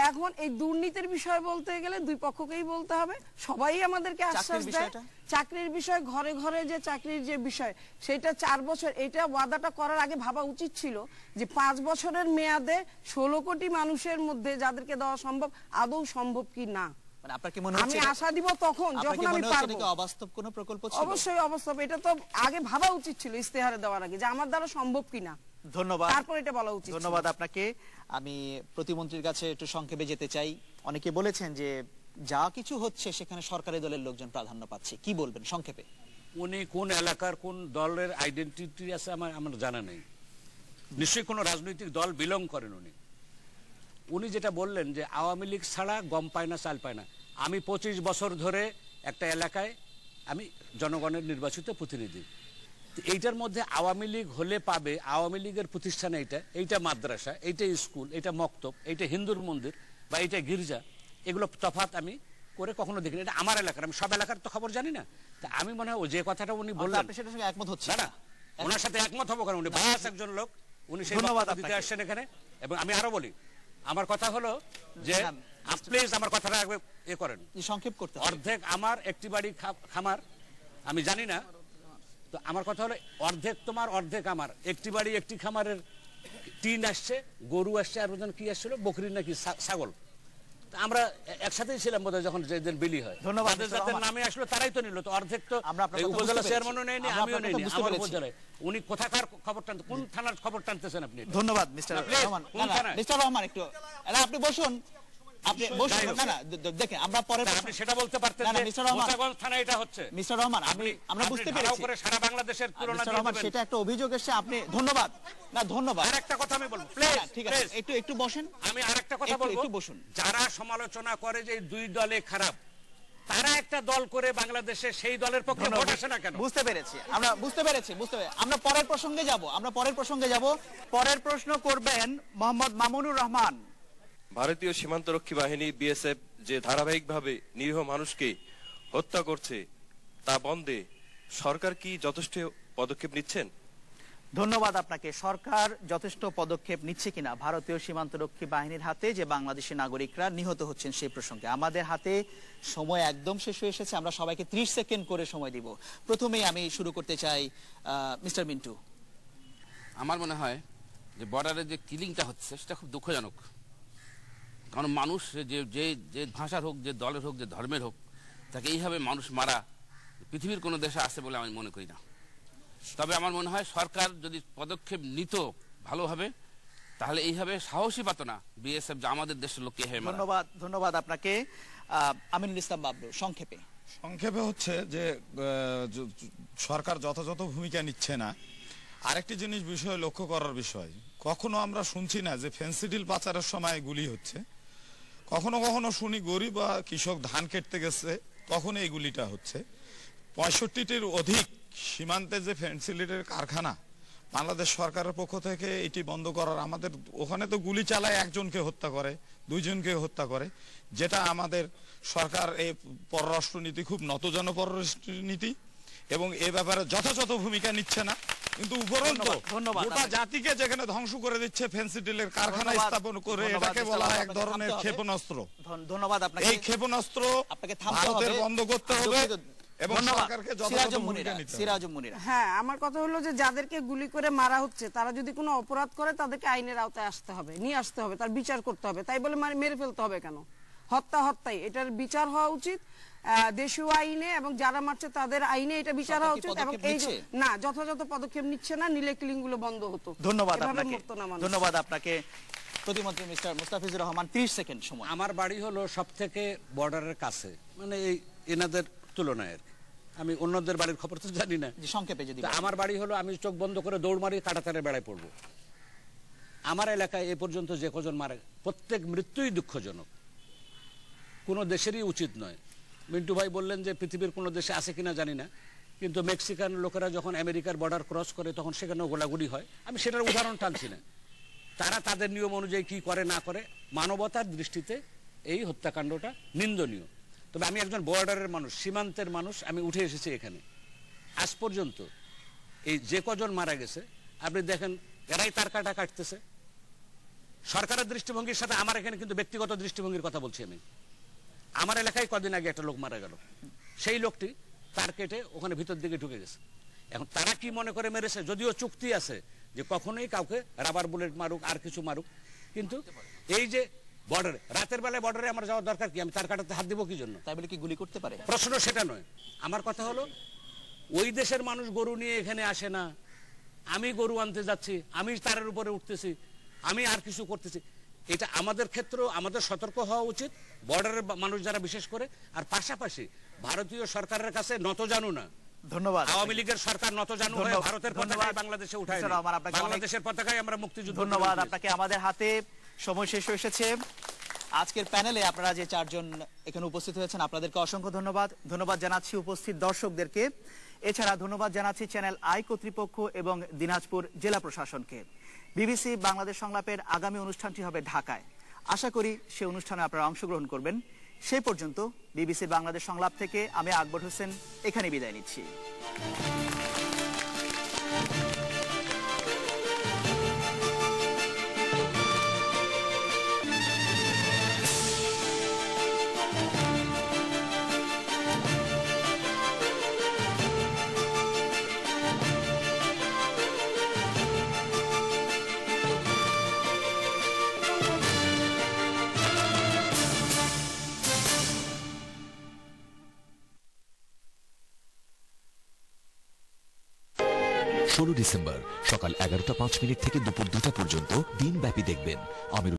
এখন এই দুর্নীতির বিষয় বলতে গেলে দুই পক্ষকেই বলতে হবে। সবাই আমাদেরকে আশ্বাস দেয়। চাকরির বিষয় ঘরে ঘরে যে চাকরির যে বিষয় সেটা চার বছর এটা ওয়াদাটা করার আগে ভাবা উচিত ছিল যে পাঁচ বছরের মেয়াদে ষোলো কোটি মানুষের মধ্যে যাদেরকে দেওয়া সম্ভব আদৌ সম্ভব কি না? মানে আপনার কি আমি হচ্ছে এটা- আশা দিব তখন যখন আমি হচ্ছে এটা পারব কি অবাস্তব কোনো প্রকল্প ছিল? অবশ্যই অবশ্যই এটা তো আগে ভাবা উচিত ছিল ইস্তেহারে দেওয়ার আগে যে আমার দ্বারা সম্ভব কিনা। ধন্যবাদ। তারপর এটা বলা উচিত ধন্যবাদ আপনাকে। আমি প্রতিমন্ত্রীর কাছে একটু সংক্ষেপে যেতে চাই। অনেকে বলেছেন যে যা কিছু হচ্ছে সেখানে সরকারি দলের লোকজন প্রাধান্য পাচ্ছে। কি বলবেন সংক্ষেপে? উনি কোন এলাকার কোন দলের আইডেন্টিটি আছে আমার আমার জানা নেই। নিশ্চয়ই কোনো রাজনৈতিক দল বিলং করেন উনি। উনি যেটা বললেন যে আওয়ামী লীগ ছাড়া গম পায় না চাল পায় না। আমি পঁচিশ বছর ধরে একটা এলাকায় আমি জনগণের নির্বাচিত প্রতিনিধি। এইটার মধ্যে আওয়ামী লীগ হলে পাবে আওয়ামী লীগের প্রতিষ্ঠান এইটা এইটা মাদ্রাসা এইটা স্কুল এইটা মক্তব এইটা হিন্দুর মন্দির বা এইটা গির্জা এগুলো তফাৎ আমি করে কখনো দেখিনি। এটা আমার এলাকার আমি সব এলাকার তো খবর জানি না। তা আমি মনে হয় যে কথাটা উনি বললেন আপনি সেটার সঙ্গে একমত হচ্ছে না ওনার সাথে একমত হব কারণ উনি বাস একজন লোক উনি সেই ধন্যবাদ দিতে আসছেন এখানে। এবং আমি আরও বলি আমার কথা হলো যে প্লিজ আমার কথাটা এ করেন। সংক্ষেপ করতে অর্ধেক আমার একটি বাড়ি খামার আমি জানি না তো আমার কথা হলো অর্ধেক তোমার অর্ধেক আমার। একটি বাড়ি একটি খামারের টিন আসছে গরু আসছে আর ওজন কি আসছিল? বকরি নাকি ছাগল। আমরা একসাথেই ছিলাম বোধহয় যখন যেদিন বিলি হয়। ধন্যবাদ, যাদের নামে আসলো তারাই তো নিল তো অর্ধেক তো উপজেলা চেয়ারম্যানও। নেয়নি আমিও নেয়নি আমার। উপজেলায়। উনি কোথাকার খবর টানতে কোন থানার খবর টানতেছেন আপনি? ধন্যবাদ মিস্টার রহমান। মিস্টার রহমান একটু আপনি বসুন। আপনি বসুন যাই হোক। না না দে- দে- দেখেন আমরা পরে আপনি সেটা বলতে পারতেন না না মিস্টার রহমান মুসাগঞ্জ থানা এটা হচ্ছে। মিস্টার রহমান আমি আমরা বুঝতে পেরেছি। করে সারা বাংলাদেশের তুলনা দিয়ে রহমান সেটা একটা অভিযোগ এসেছে আপনি ধন্যবাদ। না ধন্যবাদ। আর কথা আমি বলব। প্লিজ ঠিক আছে। একটু একটু বসেন। আমি আরেকটা কথা বলব। একটু বসুন। যারা সমালোচনা করে যে দুই দলে খারাপ তারা একটা দল করে বাংলাদেশে সেই দলের পক্ষে ভোট আসে না কেন? বুঝতে পেরেছি। আমরা বুঝতে পেরেছি বুঝতে পেরেছি। আমরা পরের প্রসঙ্গে যাব আমরা পরের প্রসঙ্গে যাব। পরের প্রশ্ন করবেন মোহাম্মদ মামুনুর রহমান। ভারতীয় সীমান্তরক্ষী বাহিনী বিএসএফ যে ধারাবাহিকভাবে নিরীহ মানুষকে হত্যা করছে তা বন্ধে সরকার কি যথেষ্ট পদক্ষেপ নিচ্ছেন? ধন্যবাদ আপনাকে। সরকার যথেষ্ট পদক্ষেপ নিচ্ছে কিনা? ভারতীয় সীমান্তরক্ষী বাহিনীর হাতে যে বাংলাদেশি নাগরিকরা নিহত হচ্ছেন সেই প্রসঙ্গে। আমাদের হাতে সময় একদম শেষ হয়ে এসেছে। আমরা সবাইকে ত্রিশ সেকেন্ড করে সময় দিব। প্রথমেই আমি শুরু করতে চাই মিস্টার মিন্টু। আমার মনে হয় যে বর্ডারে যে কিলিংটা হচ্ছে সেটা খুব দুঃখজনক। কারণ মানুষ যে যে যে ভাষার হোক যে দলের হোক যে ধর্মের হোক তাকে এইভাবে মানুষ মারা পৃথিবীর কোনো দেশে আছে বলে আমি মনে করি না। তবে আমার মনে হয় সরকার যদি পদক্ষেপ নিত ভালোভাবে তাহলে এইভাবে সাহসী পাত না বিএসএফ যে আমাদের দেশের লোককে ধন্যবাদ ধন্যবাদ আপনাকে। আমিনুল ইসলাম বাবলু সংক্ষেপে। সংক্ষেপে হচ্ছে য- সরকার যথাযথ ভূমিকা নিচ্ছে না। আরেকটি জিনিস বিষয় লক্ষ্য করার বিষয় কখনো আমরা শুনছি না যে ফেন্সিডিল পাচারের সময় গুলি হচ্ছে। কখনো কখনো শুনি গরিব বা কৃষক ধান কেটতে গেছে, তখন এই গুলিটা হচ্ছে। পঁয়ষট্টিটির অধিক সীমান্তে যে ফেন্সিলিটের কারখানা, বাংলাদেশ সরকারের পক্ষ থেকে এটি বন্ধ করার, আমাদের ওখানে তো গুলি চালায় একজনকে হত্যা করে, দুইজনকে হত্যা করে, যেটা আমাদের সরকার এই পররাষ্ট্রনীতি, খুব নতজন পররাষ্ট্রনীতি এবং এ ব্যাপারে যথাযথ ভূমিকা নিচ্ছে না। কিন্তু উপরন্ত গোটা জাতিকে যেখানে ধ্বংস করে দিচ্ছে ফেন্সিডিলের কারখানা স্থাপন করে এটাকে বলা হয় এক ধরনের ক্ষেপণাস্ত্র। ধন্যবাদ আপনাকে। এই ক্ষেপণাস্ত্র আপনাকে থামতে ভারতের বন্ধ করতে হবে হ্যাঁ আমার কথা হলো যে যাদেরকে গুলি করে মারা হচ্ছে তারা যদি কোনো অপরাধ করে তাদেরকে আইনের আওতায় আসতে হবে নিয়ে আসতে হবে তার বিচার করতে হবে। তাই বলে মেরে ফেলতে হবে কেন? হত্যা হত্যাই। এটার বিচার হওয়া উচিত। আহ, দেশীয় আইনে এবং যারা মারছে তাদের আইনে এটা বিচার হওয়া উচিত। এবং এই না যথাযথ পদক্ষেপ নিচ্ছে না নিলে কিলিংগুলো বন্ধ হতো। ধন্যবাদ আপনাকে। ধন্যবাদ আপনাকে। প্রতিমন্ত্রী মিস্টার মুস্তাফিজুর রহমান 30 সেকেন্ড সময়। আমার বাড়ি হলো সব থেকে বর্ডারের কাছে। মানে এই এনাদের তুলনায় আমি অন্যদের বাড়ির খবর তো জানি না। সংক্ষেপে যদি আমার বাড়ি হলো আমি চোখ বন্ধ করে দৌড় মারি কাটাতারে বেড়ায় পড়ব। আমার এলাকায় এ পর্যন্ত যে কজন মারে প্রত্যেক মৃত্যুই দুঃখজনক। কোনো দেশেরই উচিত নয়। মিন্টু ভাই বললেন যে পৃথিবীর কোনো দেশে আছে কিনা জানি না। কিন্তু মেক্সিকান লোকেরা যখন আমেরিকার বর্ডার ক্রস করে, তখন সেখানেও গোলাগুলি হয়। আমি সেটার উদাহরণ টানছি না। তারা তাদের নিয়ম অনুযায়ী কি করে, না করে, মানবতার দৃষ্টিতে এই হত্যাকাণ্ডটা নিন্দনীয়। তবে আমি একজন বর্ডারের মানুষ, সীমান্তের মানুষ, আমি উঠে এসেছি এখানে। আজ পর্যন্ত এই যে কজন মারা গেছে, আপনি দেখেন এরাই তার কাটা কাটতেছে। সরকারের দৃষ্টিভঙ্গির সাথে আমার এখানে কিন্তু ব্যক্তিগত দৃষ্টিভঙ্গির কথা বলছি আমি। আমার এলাকায় কদিন আগে একটা লোক মারা গেল। সেই লোকটি তার কেটে ওখানে ভিতর দিকে ঢুকে গেছে। এখন তারা কি মনে করে মেরেছে? যদিও চুক্তি আছে যে কখনোই কাউকে রাবার বুলেট মারুক আর কিছু মারুক। কিন্তু এই যে বর্ডারে রাতের বেলায় বর্ডারে আমার যাওয়ার দরকার কি? আমি তার কাটাতে হাত দিব কি জন্য? তাই বলে কি গুলি করতে পারে? প্রশ্ন সেটা নয়। আমার কথা হলো ওই দেশের মানুষ গরু নিয়ে এখানে আসে না। আমি গরু আনতে যাচ্ছি আমি তারের উপরে উঠতেছি আমি আর কিছু করতেছি। এটা আমাদের ক্ষেত্রেও আমাদের সতর্ক হওয়া উচিত। বর্ডারের মানুষ যারা বিশেষ করে আর পাশাপাশি ভারতীয় সরকারের কাছে নত জানু না। ধন্যবাদ। আওয়ামী লীগের সরকার নত জানু হয়ে ভারতের পতাকায় বাংলাদেশে উঠায় বাংলাদেশের পতাকায় আমরা মুক্তিযুদ্ধ ধন্যবাদ। আপনাকে আমাদের হাতে সময় শেষ হয়ে এসেছে। আজকের প্যানেলে আপনারা যে চারজন এখানে উপস্থিত হয়েছেন আপনাদেরকে অসংখ্য ধন্যবাদ। ধন্যবাদ জানাচ্ছি উপস্থিত দর্শকদেরকে। এছাড়া ধন্যবাদ জানাচ্ছি চ্যানেল আই কর্তৃপক্ষ এবং দিনাজপুর জেলা প্রশাসনকে। বিবিসি বাংলাদেশ সংলাপের আগামী অনুষ্ঠানটি হবে ঢাকায়। আশা করি সে অনুষ্ঠানে আপনারা অংশগ্রহণ করবেন। সেই পর্যন্ত বিবিসি বাংলাদেশ সংলাপ থেকে আমি আকবর হোসেন এখানে বিদায় নিচ্ছি। ডিসেম্বর সকাল এগারোটা পাঁচ মিনিট থেকে দুপুর দুটা পর্যন্ত দিনব্যাপী দেখবেন। আমির